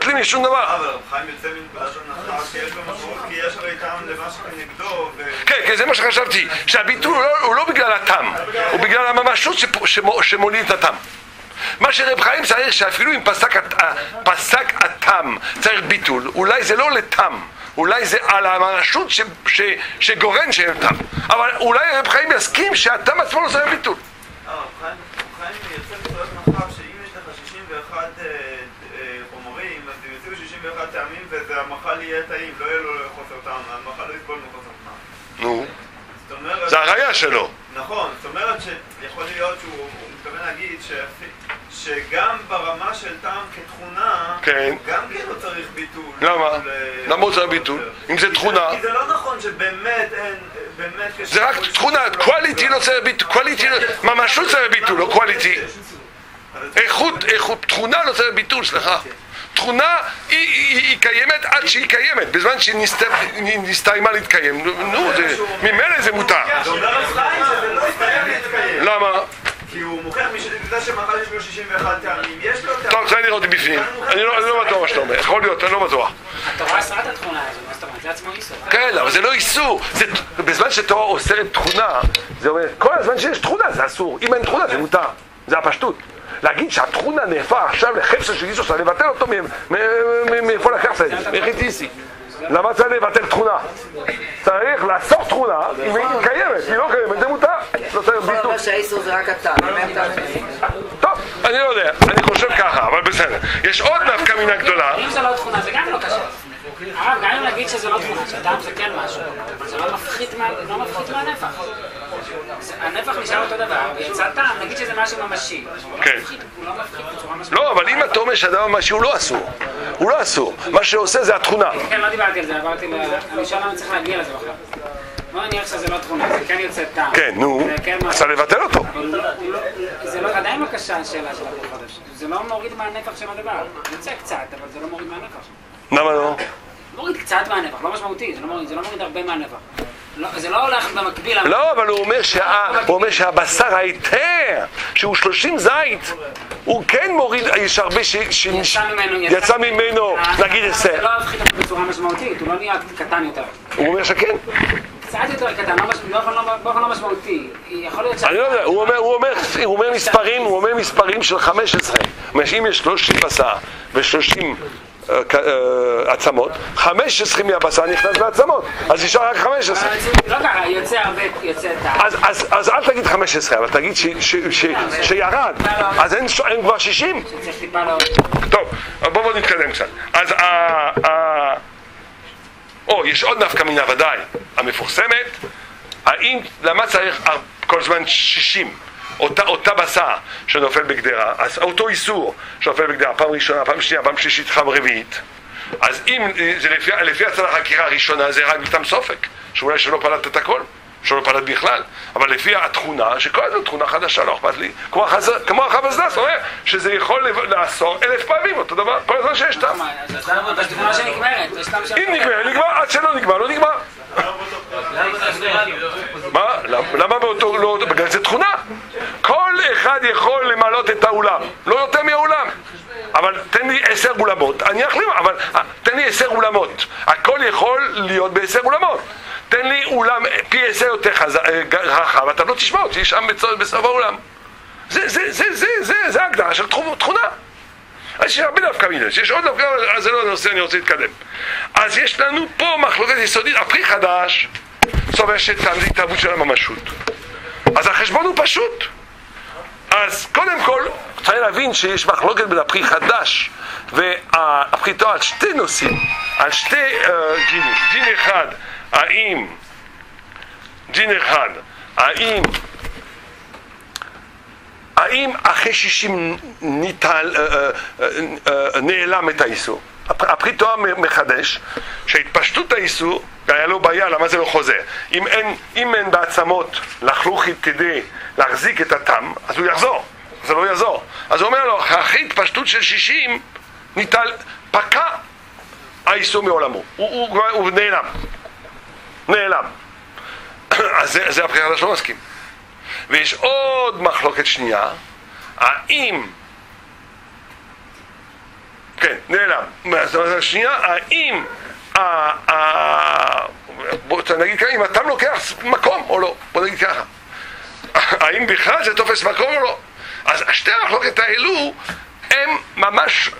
אכפת לי משום דבר. אבל רב חיים יוצא מנקודת הנחה שיש לו משמעות, כי יש הרי טעם למה שכנגדו. כן, כן, זה מה שחשבתי, שהביטול הוא לא, לא בגלל הטעם, הוא בגלל הממשות שמוליד את הטעם. מה שרב חיים צריך שאפילו אם פסק, הטעם צריך ביטול, אולי זה לא לטעם, אולי זה על הממשות ש, ש, שגורן שאין טעם, אבל אולי רב חיים יסכים שהטעם עצמו לא צריך ביטול. אה, רב חיים רב חיים יוצא מנקודת הנחה שאם יש לך 61 אה, אה, חומרים, אז הם יוציאו 61 טעמים והמאכל יהיה טעים, לא יהיה לו חוסר טעם, המאכל לא יסבול מחוסר טעם. נו, זאת אומרת... זה הראייה שלו. נכון, זאת אומרת שיכול להיות שהוא הוא מתכוון להגיד שגם ברמה של טעם כתכונה, כן. גם כן לא צריך ביטול. למה? ל- למה הוא צריך ביטול? אם זה תכונה. כי זה לא נכון שבאמת אין, זה רק תכונה, quality לא צריך ביטול, quality, לא- ממשות צריך ביטול, לא quality. איכות, איכות, תכונה לא צריך ביטול, סליחה. תכונה היא, היא, היא קיימת עד שהיא קיימת, בזמן שהיא נסת- היא נסתיימה להתקיים. נו, זה, ממילא זה מותר. זה לא. למה? כי הוא מוכיח מזה שמאכל יש לו 61 טעמים, יש לו טעמים. טוב, צריך לראות בפנים. אני לא, אני לא בטוח מה שאתה אומר, יכול להיות, אני לא בטוח. התורה אסרה את התכונה הזו, מה זאת אומרת? זה עצמו איסור. כן, אבל זה לא איסור. זה, בזמן שתורה אוסרת תכונה, זה אומר, כל הזמן שיש תכונה זה אסור. אם אין תכונה זה מותר. זה הפשטות. להגיד שהתכונה נהפך עכשיו לחפסה של צריך לבטל אותו, מאיפה לקחת את זה? איך איטיסי? למה צריך לבטל תכונה? צריך לאסור תכונה, אם היא קיימת, היא לא קיימת, זה מותר. לא צריך יכול ביטול. לומר שהאיסור זה רק אין טעם טוב, אני לא יודע, אני חושב ככה, אבל בסדר. יש עוד נפקא מינה גדולה. אם זה לא תכונה, זה גם לא קשה. הרב, גם אם נגיד שזה לא תכונה, שהטעם זה כן משהו, זה לא מפחית לא מפחית מהנפח. הנפח נשאר אותו דבר, ויצא טעם, נגיד שזה משהו ממשי. לא כן. לא. לא, אבל אם אתה אומר שהדבר משהו הוא לא אסור. הוא לא אסור. מה שעושה זה התכונה. כן, לא דיברתי על זה, עברתי ל... אני שואל למה צריך להגיע לזה בכלל. בוא נניח שזה לא תכונה, זה כן יוצא טעם. כן, נו, זה כן אז. צריך לבטל אותו. זה עדיין לא קשה השאלה של הכל חודש. זה לא מוריד מהנפח של הדבר. יוצא קצת, אבל זה לא מוריד מהנפח. למה לא? מוריד קצת מהנפח, לא משמעותי, זה לא מוריד, זה לא מוריד הרבה מהנפח. לא, זה לא הולך במקביל... לא, אבל הוא אומר, שה, הוא אומר שהבשר ההיתר, שהוא 30 זית, הוא כן מוריד, יש הרבה ש... ש... יצא ממנו, יצא ממנו, נגיד זה עשר. לא הפחית אותו בצורה משמעותית, הוא לא נהיה קטן יותר. הוא אומר שכן. קצת יותר קטן, לא באופן לא- באופן לא משמעותי. יכול להיות ש... אני לא יודע, הוא אומר, הוא אומר, הוא אומר מספרים, הוא אומר מספרים של 15. זאת אומרת, אם יש 30 בשר ו-30 עצמות, 15 מהבשר נכנס בעצמות, אז נשאר רק 15. אבל זה לא. אז, אל תגיד 15, אבל תגיד ש, שירד, אז אין, כבר 60. צריך טיפה לא... טוב, בואו בוא נתקדם קצת. אז ה... ה... או, יש עוד נפקא מינה ודאי, המפורסמת, האם, למה צריך כל זמן 60? אותה, אותה בשר שנופל בגדרה, אז אותו איסור שנופל בגדרה, פעם ראשונה, פעם שנייה, פעם שלישית, פעם רביעית, אז אם זה לפי, לפי הצד החקירה הראשונה זה רק סתם סופק, שאולי שלא פלט את הכל, שלא פלט בכלל, אבל לפי התכונה, שכל הזמן תכונה חדשה, לא אכפת לי, כמו, החז... כמו החבזנס, אומר שזה יכול לאסור אלף פעמים, אותו דבר, כל הזמן שיש טעם. אם נגמר, נגמר, עד שלא נגמר, לא נגמר. מה? למה- למה באותו, לא, בגלל זה תכונה. כל אחד יכול למלות את האולם, לא יותר מהאולם. אבל תן לי עשר אולמות, אני אחלים, אבל אה, תן לי עשר אולמות. הכל יכול להיות בעשר אולמות. תן לי אולם פי עשר יותר אה, רחב, אתה לא תשמע אותי שם בסוף האולם. זה, זה, זה, זה, זה, זה ההגדרה של תכונה. אז יש הרבה נפקא מינוס, יש עוד מינוס, אז זה לא הנושא, אני רוצה להתקדם. אז יש לנו פה מחלוקת יסודית, הפרי חדש, סובר שטעם זה התאהבות של הממשות. אז החשבון הוא פשוט. אז קודם כל, צריך להבין שיש מחלוקת בין הפרי חדש והפרי תואר על שתי נושאים, על שתי uh, ג'ינים. ג'ין אחד, האם, ג'ין אחד, האם, האם אחרי שישים ניטל, uh, uh, uh, uh, נעלם את האיסור? הפרי תואר מחדש שהתפשטות האיסור, היה לו בעיה, למה זה לא חוזר? אם אין, אם אין בעצמות לחלוכית כדי להחזיק את התם, אז הוא יחזור, זה לא יעזור. אז הוא אומר לו, אחרי התפשטות של שישים, ניטל, פקע האיסור מעולמו, הוא, הוא, הוא, הוא נעלם, נעלם. אז זה, זה הבחירה שלא מסכים. ויש עוד מחלוקת שנייה, האם כן, נעלם. השנייה, האם, בוא נגיד ככה, אם אתה לוקח מקום או לא, בוא נגיד ככה. האם בכלל זה תופס מקום או לא? אז שתי המחלוקת האלו הם ממש,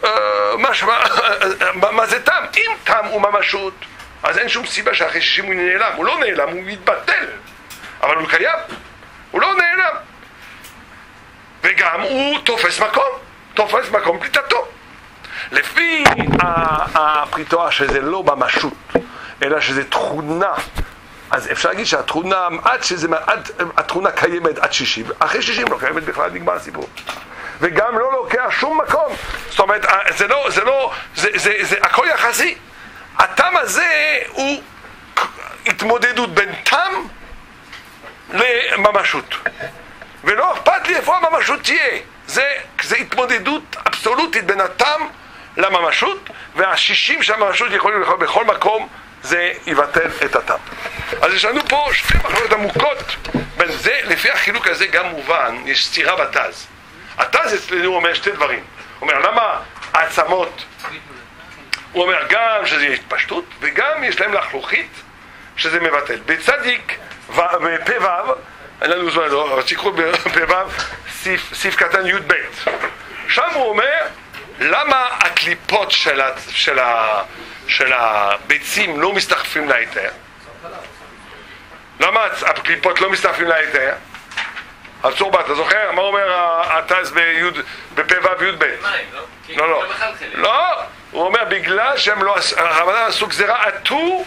מה זה תם? אם תם הוא ממשות, אז אין שום סיבה שאחרי שישים הוא נעלם. הוא לא נעלם, הוא מתבטל. אבל הוא קיים, הוא לא נעלם. וגם הוא תופס מקום, תופס מקום פליטתו. לפי הפריטואה שזה לא ממשות, אלא שזה תכונה, אז אפשר להגיד שהתכונה, עד שזה, עד, התכונה קיימת עד 60, אחרי 60 לא קיימת בכלל, נגמר הסיפור. וגם לא לוקח שום מקום. זאת אומרת, זה לא, זה לא, זה, זה, זה, זה הכל יחסי. הטעם הזה הוא התמודדות בין תם לממשות. ולא אכפת לי איפה הממשות תהיה. זה, זה התמודדות אבסולוטית בין הטעם לממשות, והשישים שהממשות יכולים לאכול בכל מקום, זה יבטל את הטעם. אז יש לנו פה שתי מחלוקות עמוקות בין זה, לפי החילוק הזה גם מובן, יש סתירה בתז. התז אצלנו אומר שתי דברים. הוא אומר, למה העצמות? הוא אומר גם שזה התפשטות, וגם יש להם לחלוכית שזה מבטל. בצדיק, בפ"ו, אין לנו זמן, לא, תיקחו בפ"ו, סעיף קטן י"ב. שם הוא אומר למה הקליפות של, ה, של, ה, של הביצים לא מסתחפים להיתר? למה הקליפות לא מסתחפים להיתר? הצורבה, אתה זוכר? מה אומר הטז בפ"ו י"ב? לא, לא. לא, הוא אומר בגלל שהם לא, הרמדאן עשו גזירה, עטו,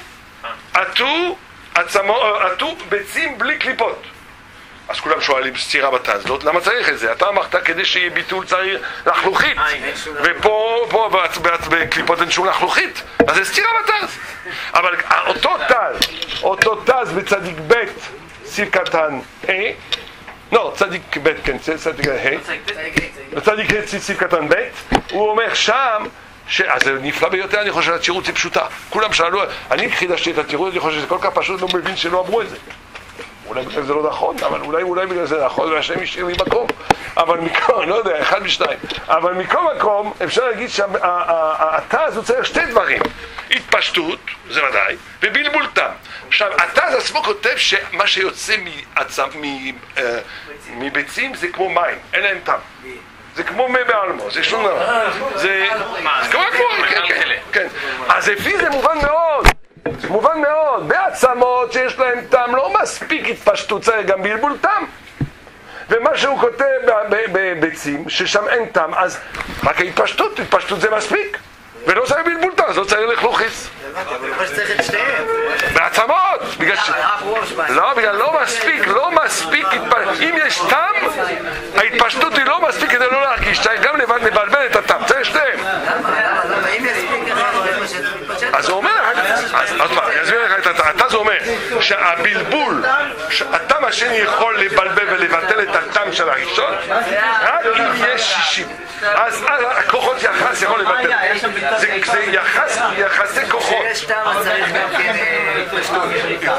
עטו, עטו ביצים בלי קליפות. אז כולם שואלים סתירה בתזות, למה צריך את זה? אתה אמרת כדי שיהיה ביטול צריך לחלוכית. ופה, פה בקליפות אין שום לחלוכית. אז זה סתירה בתז אבל אותו תז, אותו תז בצדיק ב' סיר קטן ה' לא, צדיק ב' כן, צדיק ה' בצדיק ה' סיר קטן ב' הוא אומר שם ש... אז זה נפלא ביותר, אני חושב שהתירוץ היא פשוטה. כולם שאלו, אני חידשתי את התירוץ, אני חושב שזה כל כך פשוט, לא מבין שלא אמרו את זה. אולי בגלל זה לא נכון, אבל אולי, אולי בגלל זה נכון, והשם השאיר לי מקום. אבל מכל, לא יודע, אחד משניים. אבל מכל מקום, אפשר להגיד שהתז הוא צריך שתי דברים. התפשטות, זה ודאי, ובלבול תם. עכשיו, התז עצמו כותב שמה שיוצא מעצם, אה, מביצים זה כמו מים, אין להם טעם. זה כמו מי בעלמו, זה שום דבר. זה כמו, כן, כן, כן. אז לפי זה מובן מאוד. מובן מאוד, בעצמות שיש להם טעם לא מספיק התפשטות, צריך גם בלבול טעם. ומה שהוא כותב בביצים, ששם אין טעם, אז רק ההתפשטות, התפשטות זה מספיק. ולא צריך בלבול טעם, אז לא צריך לכלוכיס. בעצמות! בגלל ש... לא, בגלל לא מספיק, לא מספיק, אם יש טעם, ההתפשטות היא לא מספיק כדי לא להרגיש, צריך גם לבלבל את הטעם, צריך שתיהם. אז הוא אומר, אז מה, אני אסביר לך את הטעם, זה אומר שהבלבול, הטעם השני יכול לבלבל ולבטל את הטעם של הראשון, רק אם יש שישים. אז הכוחות יחס יכול לבטל. זה יחסי כוחות.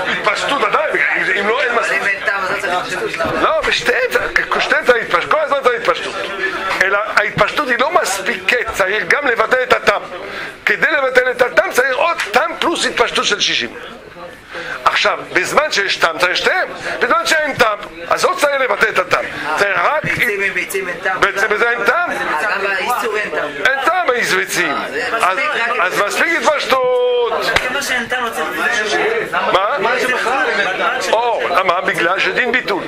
התפשטות. עדיין, אם לא אין מספיק. לא בשתיהן צריך התפשטות, כל הזמן צריך התפשטות. אלא ההתפשטות היא לא מספיקת, צריך גם לבטל את הטעם. כדי לבטל את הטעם צריך עוד טעם פלוס התפשטות של 60. עכשיו, בזמן שיש טעם צריך שתיהם, בזמן שאין טעם, אז לא צריך לבטל את הטעם. צריך רק... ביצים עם ביצים אין טעם. בעצם בזה אין טעם? גם באיסור אין טעם. אין טעם ביצים. אז מספיק התפשטות. כמו שאין טעם לא צריך מה? או, למה? בגלל שדין ביטול.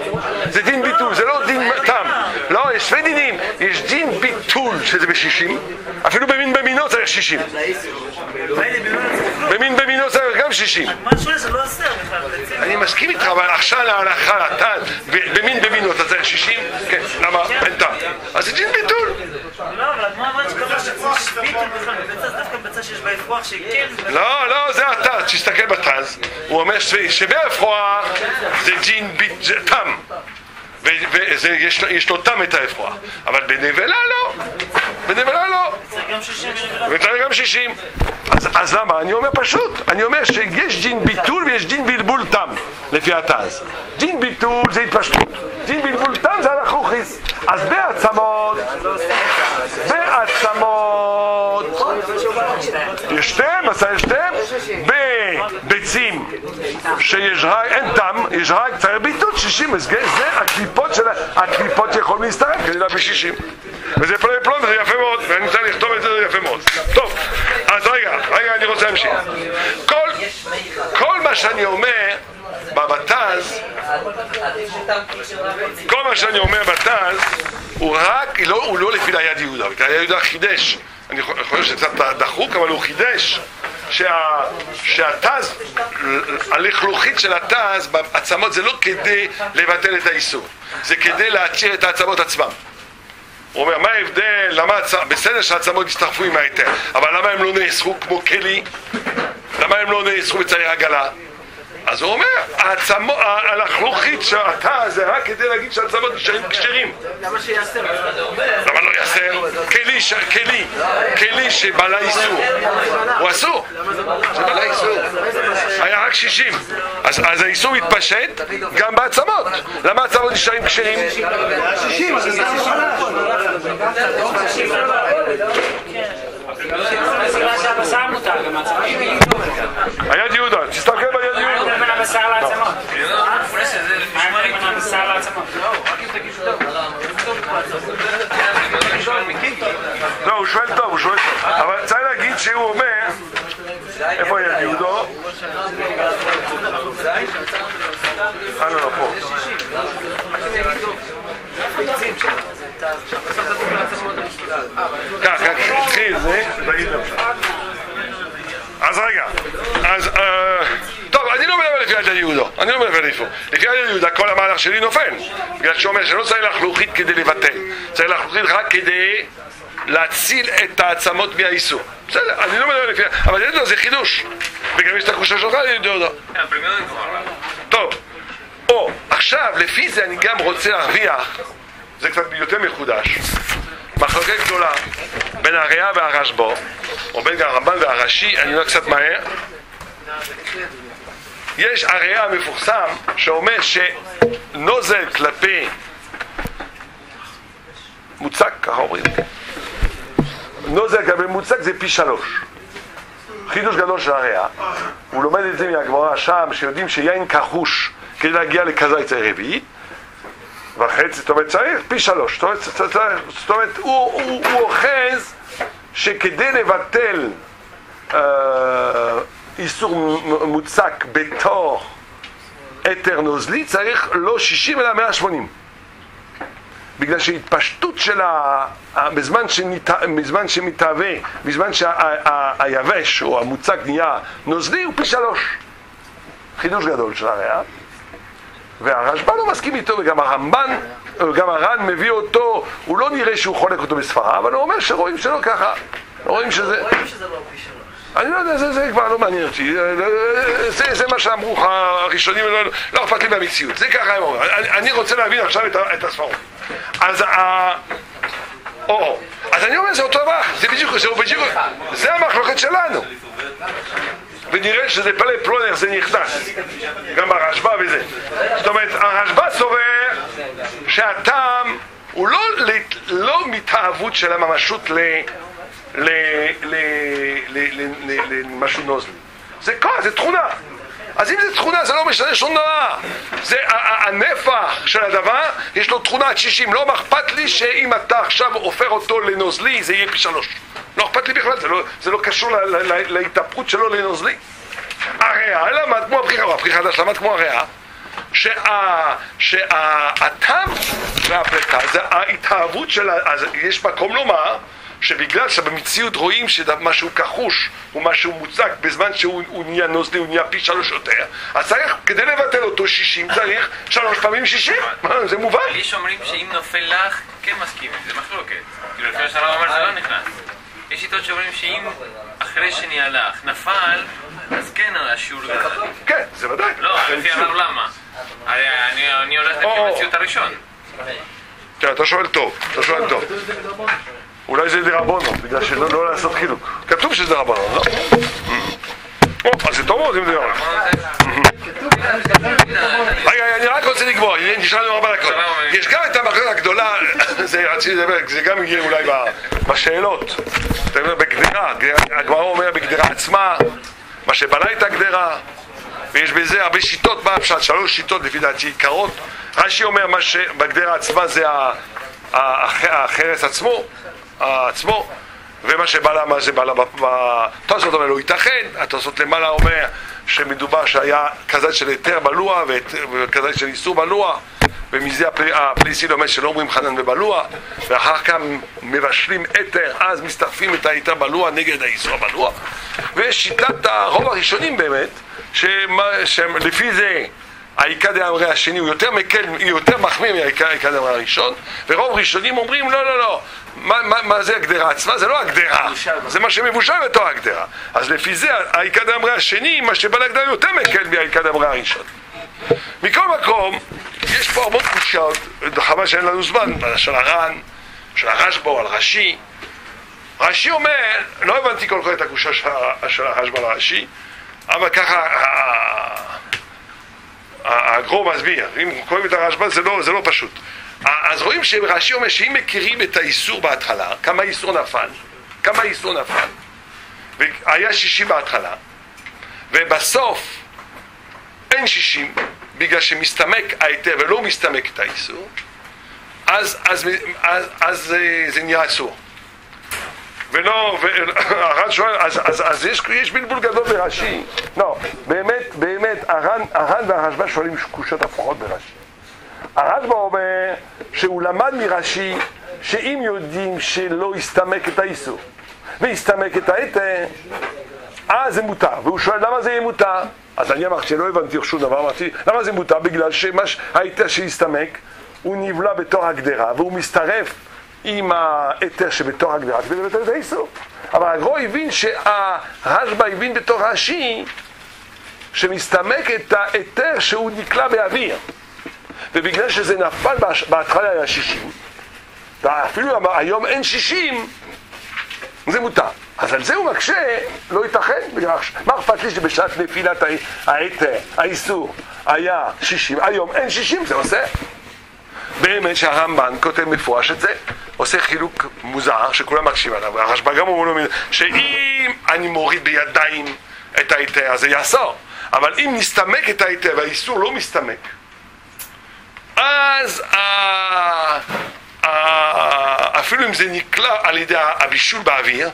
זה דין ביטול, זה לא דין טעם. לא, יש שני דינים. יש דין שזה בשישים, אפילו במין במינו צריך שישים. במין במינו צריך גם שישים. לא. אני מסכים איתך, אבל עכשיו להלכה, ב- במין במינו אתה צריך שישים? כן, למה? אין טעם. אז זה ביטול. לא, אבל הגמרא אומרת שקבע שצריך ביטול בכלל, בביצה זה דווקא ביצה שיש בה אפרוח שכן, לא, לא, זה אתה, תסתכל בתז, הוא אומר שבאפרוח זה ג'ין תם. ויש לו תם את האפרוח, אבל בנבלה לא, בנבלה לא. וצריך גם שישים. אז, אז למה? אני אומר פשוט, אני אומר שיש ג'ין ביטול ויש ג'ין בלבול תם, לפי התז. ג'ין ביטול זה התפשטות, ג'ין בלבול תם זה הלכלוכיס. אז בעצמות, בעצמות, יש שתיהם, עשה יש שתיהם, בביצים שיש רק, אין תם, יש רק צריך 60, אז זה הקליפות של, הקליפות שיכולים להסתרק כדי להביא 60. וזה פלא פלונטר יפה מאוד, ואני רוצה לכתוב את זה זה יפה מאוד. טוב, אז רגע, רגע, אני רוצה להמשיך. כל, כל מה שאני אומר בבתז, כל מה שאני אומר בתז, הוא רק, לא, הוא לא לפי ליד יהודה, יהודה חידש, אני חו- חושב שזה קצת דחוק, אבל הוא חידש שה, שהתז, הלכלוכית של התז בעצמות זה לא כדי לבטל את האיסור, זה כדי להשאיר את העצמות עצמם. הוא אומר, מה ההבדל, למה בסדר שהעצמות הסתחפו עם ההיתר, אבל למה הם לא נאסרו כמו כלי? למה הם לא נאסרו בצעיר עגלה? אז הוא אומר, העצמו, ה- הלכלוכית שאתה זה רק כדי להגיד שהעצמות נשארים כשרים. למה שיעשה? למה לא יעשר? כלי, ש... כלי, כלי שבעלה איסור. הוא אסור. זה בעלה איסור. היה רק 60. אז, אז האיסור מתפשט גם בעצמות. למה העצמות נשארים כשרים? שהבשר מותר, גם העצמות. היד יהודה, תסתכל ביד יהודה. לא, הוא שואל טוב, הוא שואל טוב. אבל צריך להגיד שהוא אומר... איפה היד יהודו? אה, לא, לא, פה. כך, כך, התחיל זה, תגיד למשל. אז רגע, אז, אה, טוב, אני לא מדבר לפי יד יהודו, אני לא מדבר לפי לפי יד יהודה כל המהלך שלי נופל, בגלל שהוא אומר שלא צריך לחלוכית כדי לבטל, צריך לחלוכית רק כדי להציל את העצמות מהאיסור. בסדר, אני לא מדבר לפי, אבל יד יהודה זה חידוש, וגם יש את הקושה שלך ליד יהודה. טוב, או, עכשיו, לפי זה אני גם רוצה להרוויח, זה קצת יותר מחודש, מחלוקת גדולה בין הראייה והרשב"א, או בין הרמב"ן והרש"י, אני אומר קצת מהר. יש הראייה המפורסם שאומר שנוזל כלפי מוצק, ככה אומרים, נוזל כלפי מוצק זה פי שלוש. חידוש גדול של הראייה, הוא לומד את זה מהגמרא שם, שיודעים שיין כחוש כדי להגיע לכזית רביעי, וחצי, זאת אומרת צריך פי שלוש, זאת אומרת הוא, הוא, הוא אוחז שכדי לבטל אה, איסור מוצק בתוך אתר נוזלי צריך לא 60 אלא 180 בגלל שהתפשטות של ה... בזמן, שמת... בזמן שמתהווה, בזמן שהיבש או המוצק נהיה נוזלי הוא פי שלוש. חידוש גדול של הראייה והרשב"א לא מסכים איתו, וגם הרמב"ן, גם הר"ן מביא אותו, הוא לא נראה שהוא חולק אותו בספרה, אבל הוא אומר שרואים שלא ככה, רואים שזה... רואים שזה לא פי שלוש. אני לא יודע, זה, זה כבר לא מעניין אותי, זה, זה מה שאמרו לך הראשונים, לא, לא אכפת לי מהמציאות, זה ככה הם אומרים, אני, אני רוצה להבין עכשיו את, את הספרות. אז ה... או, אז אני אומר, זה אותו דבר, זה בדיוק, זה בדיוק, זה המחלוקת שלנו. ונראה שזה פלא פלונר זה נכנס, גם ברשב"א וזה. זאת אומרת, הרשב"א סובר שהטעם הוא לא, לא מתאהבות של הממשות ל... למשהו נוזלי. זה כוח, זה תכונה. אז אם זה תכונה זה לא משנה שום דבר. זה הנפח של הדבר, יש לו תכונה עד 60. לא אכפת לי שאם אתה עכשיו הופך אותו לנוזלי זה יהיה פי שלוש. לא אכפת לי בכלל, זה לא, זה לא קשור ל- ל- ל- להתהפכות שלו לנוזלי. הריאה למד כמו הבחירה, או הבחירה חדש למד כמו הריאה, שה- שהטעם והפלטה זה ההתאהבות של, אז יש מקום לומר שבגלל שבמציאות רואים שמשהו כחוש הוא משהו מוצק בזמן שהוא הוא נהיה נוזלי, הוא נהיה פי שלוש יותר, אז צריך, כדי לבטל אותו 60, צריך שלוש פעמים 60, מה, זה מובן. לי שאומרים שאם נופל לך, כן מסכימים, זה מחלוקת. כאילו לפני שהרב אמר שזה לא נכנס. יש שיטות שאומרים שאם אחרי שנהיה לך נפל, אז כן השיעור גדל. כן, זה ודאי. לא, לפי הרב למה? הרי אני- הולך לפי או. המציאות הראשון. כן, אתה שואל טוב, אתה שואל טוב. אולי זה דרבונו, בגלל שלא לא לעשות חילוק. כתוב שזה דרבונו, לא? או, אז זה טוב מאוד אם זה דרבונו. רגע, אני רק רוצה לגמור, נשאר לנו ארבע דקות. יש גם את המחלוקת הגדולה, זה רציתי לדבר, זה גם הגיע אולי בשאלות. אתה אומר, בגדרה, הגמרא אומר בגדרה עצמה, מה שבנה את הגדרה, ויש בזה הרבה שיטות, מה הפשט? שלוש שיטות לפי דעתי עיקרות. רש"י אומר מה שבגדרה עצמה זה החרס עצמו, עצמו, ומה שבעלה, מה זה בעלה, התוספות אומר לא ייתכן, התוספות למעלה אומר שמדובר שהיה כזית של היתר בלוע וכזית של איסור בלוע ומזה הפל- הפליסי לומד שלא אומרים חנן ובלוע ואחר כך מבשלים אתר, אז מסתעפים את ההיתר בלוע נגד האיסור בלוע. ויש שיטת הרוב הראשונים באמת שלפי זה העיקר דאמרי השני הוא יותר מקל, יותר מחמיר מהעיקר דאמרי הראשון ורוב ראשונים אומרים לא לא לא מה, מה, מה זה הגדרה עצמה? זה לא הגדרה, זה מה שמבושל בתור הגדרה. אז לפי זה העיקר דאמרי השני, מה שבא להגדרה יותר מקל מהעיקר דאמרי הראשון. מכל מקום, יש פה המון קושיות, חבל שאין לנו זמן, של הר"ן, של הרשב"א, על רש"י. רש"י אומר, לא הבנתי כל כך את הקושה של הרשב"א לרש"י אבל ככה ה- הגרו מסביר, אם קוראים את הרשב"א זה לא, זה לא פשוט. אז רואים שרש"י אומר שאם מכירים את האיסור בהתחלה, כמה איסור נפל, כמה איסור נפל, והיה שישי בהתחלה, ובסוף אין שישים, בגלל שמסתמק ההיתר ולא מסתמק את האיסור, אז, אז, אז, אז אה, זה נהיה אסור. ולא, והר"ן שואל, אז, אז, אז יש, יש בלבול גדול ברש"י. לא, באמת, באמת, הר"ן, הר"ן והרשב"א שואלים קושיות הפוכות ברש"י. הרשב"א אומר שהוא למד מרש"י שאם יודעים שלא יסתמק את האיסור ויסתמק את ההיתר, אז זה מותר. והוא שואל למה זה יהיה מותר? אז אני אמרתי שלא הבנתי שום דבר, אמרתי למה זה מותר? בגלל שההיתר שהסתמק הוא נבלע בתור הגדרה והוא מצטרף עם ההיתר שבתור הגדרה כדי לבטל את האיסור. אבל הגרו הבין שהרשב"א הבין בתור רש"י שמסתמק את ההיתר שהוא נקלע באוויר. ובגלל שזה נפל בהתחלה היה 60, ואפילו היום אין 60, זה מותר. אז על זה הוא מקשה, לא ייתכן, מה אכפת לי שבשעת נפילת ההיתר, האיסור, היה 60, היום אין 60, זה עושה. באמת שהרמב"ן כותב מפורש את זה, עושה חילוק מוזר שכולם מקשיבים עליו, הרשב"א גם אומר לו שאם אני מוריד בידיים את ההיתר אז זה יאסור, אבל אם נסתמק את ההיתר והאיסור לא מסתמק אז אפילו אם זה נקלע על ידי הבישול באוויר,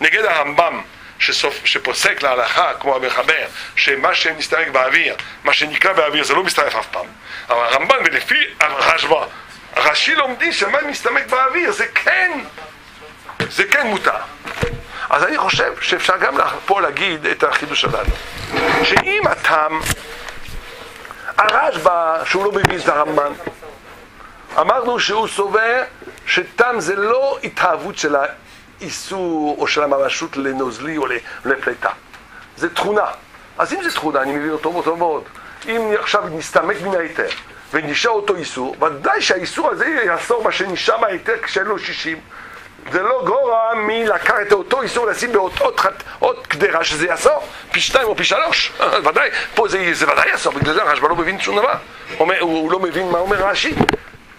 נגד הרמב"ם שסוף, שפוסק להלכה, כמו המחבר, שמה שמסתמק באוויר, מה שנקלע באוויר זה לא מסתעף אף פעם. אבל הרמב"ן ולפי הרשב"א, רש"י לומדים שמה מסתמק באוויר זה כן, זה כן מותר. אז אני חושב שאפשר גם פה להגיד את החידוש הללו. שאם הטעם הרשב"א, שהוא לא מבין את הרמב"ן, אמרנו שהוא סובר שתם זה לא התאהבות של האיסור או של הממשות לנוזלי או לפליטה, זה תכונה. אז אם זה תכונה, אני מבין אותו מאוד מאוד. אם עכשיו נסתמק מן ההיתר ונשאר אותו איסור, ודאי שהאיסור הזה יאסור מה שנשאר מההיתר כשאין לו 60. זה לא גורע מלקח את אותו איסור לשים בעוד עוד, קדרה שזה יאסור, פי שתיים או פי שלוש, ודאי, פה זה, זה ודאי יאסור, בגלל זה הרשב"א לא מבין שום דבר, הוא, הוא לא מבין מה אומר רש"י,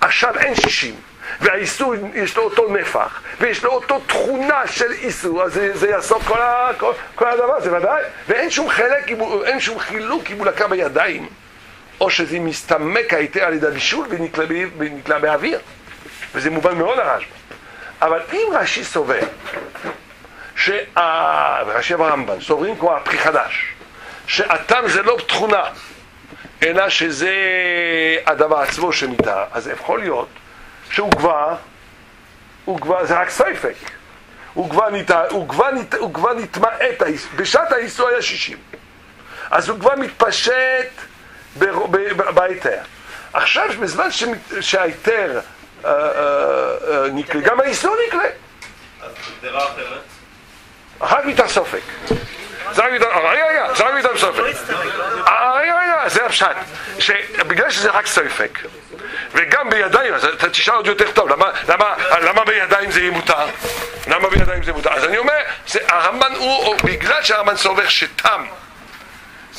עכשיו אין שישים, והאיסור יש לו אותו נפח, ויש לו אותו תכונה של איסור, אז זה, זה יאסור כל, כל, כל הדבר, זה ודאי, ואין שום חלק, אין שום חילוק אם הוא לקח בידיים, או שזה מסתמק היתר על ידי הבישול ונקלע, באוויר, וזה מובן מאוד הרשב"א. אבל אם רש"י סובר, שה... ורש"י והרמב"ן סוברים כמו הפרי חדש, שהטעם זה לא תכונה, אלא שזה הדבר עצמו שניתן, אז יכול להיות שהוא כבר, הוא כבר, זה רק ספק. הוא כבר, נת, הוא כבר, נת, הוא כבר נתמעט, בשעת האיסור היה 60. אז הוא כבר מתפשט בהיתר. עכשיו, בזמן שההיתר אה, אה, אה, נקלה, גם האיסור נקלה. אז דירה אחרת. רק מתר סופק. זה רק מתר סופק. רגע, רגע, זה הפשט. שבגלל שזה רק סופק, וגם בידיים, אז אתה תשאל עוד יותר טוב, למה, למה, למה בידיים זה יהיה מותר? למה בידיים זה מותר? אז אני אומר, זה, הרמב"ן הוא, הוא- בגלל שהרמב"ן סובר שתם,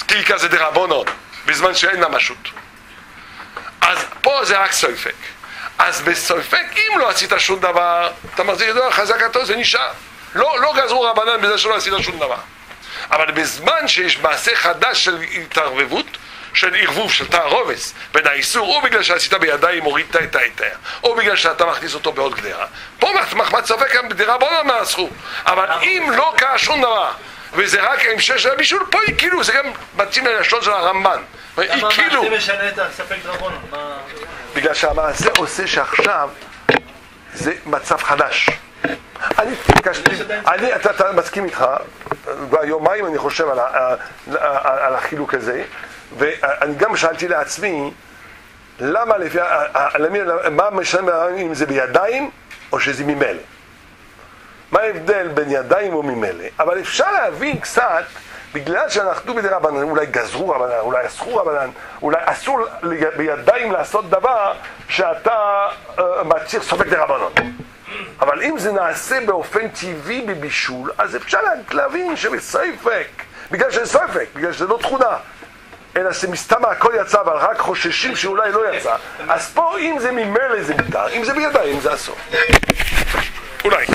קילקה זה דרבנון, בזמן שאין לה משות. אז פה זה רק סופק. אז בסופק, אם לא עשית שום דבר, אתה מחזיר ידו חזקתו, זה נשאר. לא, לא גזרו רבנן בזה שלא עשית שום דבר. אבל בזמן שיש מעשה חדש של התערבבות, של ערבוב, של תערובס, בין האיסור, או בגלל שעשית בידיים הורידת את ההיתר, או בגלל שאתה מכניס אותו בעוד גדרה. פה מחמת ספק גם בדירה בונה מהסכום. אבל אם לא קרה שום דבר, וזה רק המשך של הבישול, פה היא כאילו, זה גם מתאים ללשון של הרמב"ן. היא כאילו... זה משנה את הספק דרבונו? מה... בגלל שהמעשה עושה שעכשיו זה מצב חדש. אני ביקשתי, אני, אתה, אתה מסכים איתך, כבר יומיים אני חושב על, ה, על, על החילוק הזה, ואני גם שאלתי לעצמי, למה לפי, מה משנה אם זה בידיים או שזה ממילא? מה ההבדל בין ידיים וממילא? אבל אפשר להבין קצת, בגלל שאנחנו בדי רבנן, אולי גזרו רבנן, אולי אסרו רבנן, אולי אסור בידיים לעשות דבר שאתה אה, מצהיר סופק די רבנן. אבל אם זה נעשה באופן טבעי בבישול, אז אפשר לה- להבין שבספק, בגלל שזה ספק, בגלל שזה לא תכונה, אלא שמסתם הכל יצא, אבל רק חוששים שאולי לא יצא, אז פה אם זה ממילא זה מותר, אם זה בידיים זה אסור. אולי.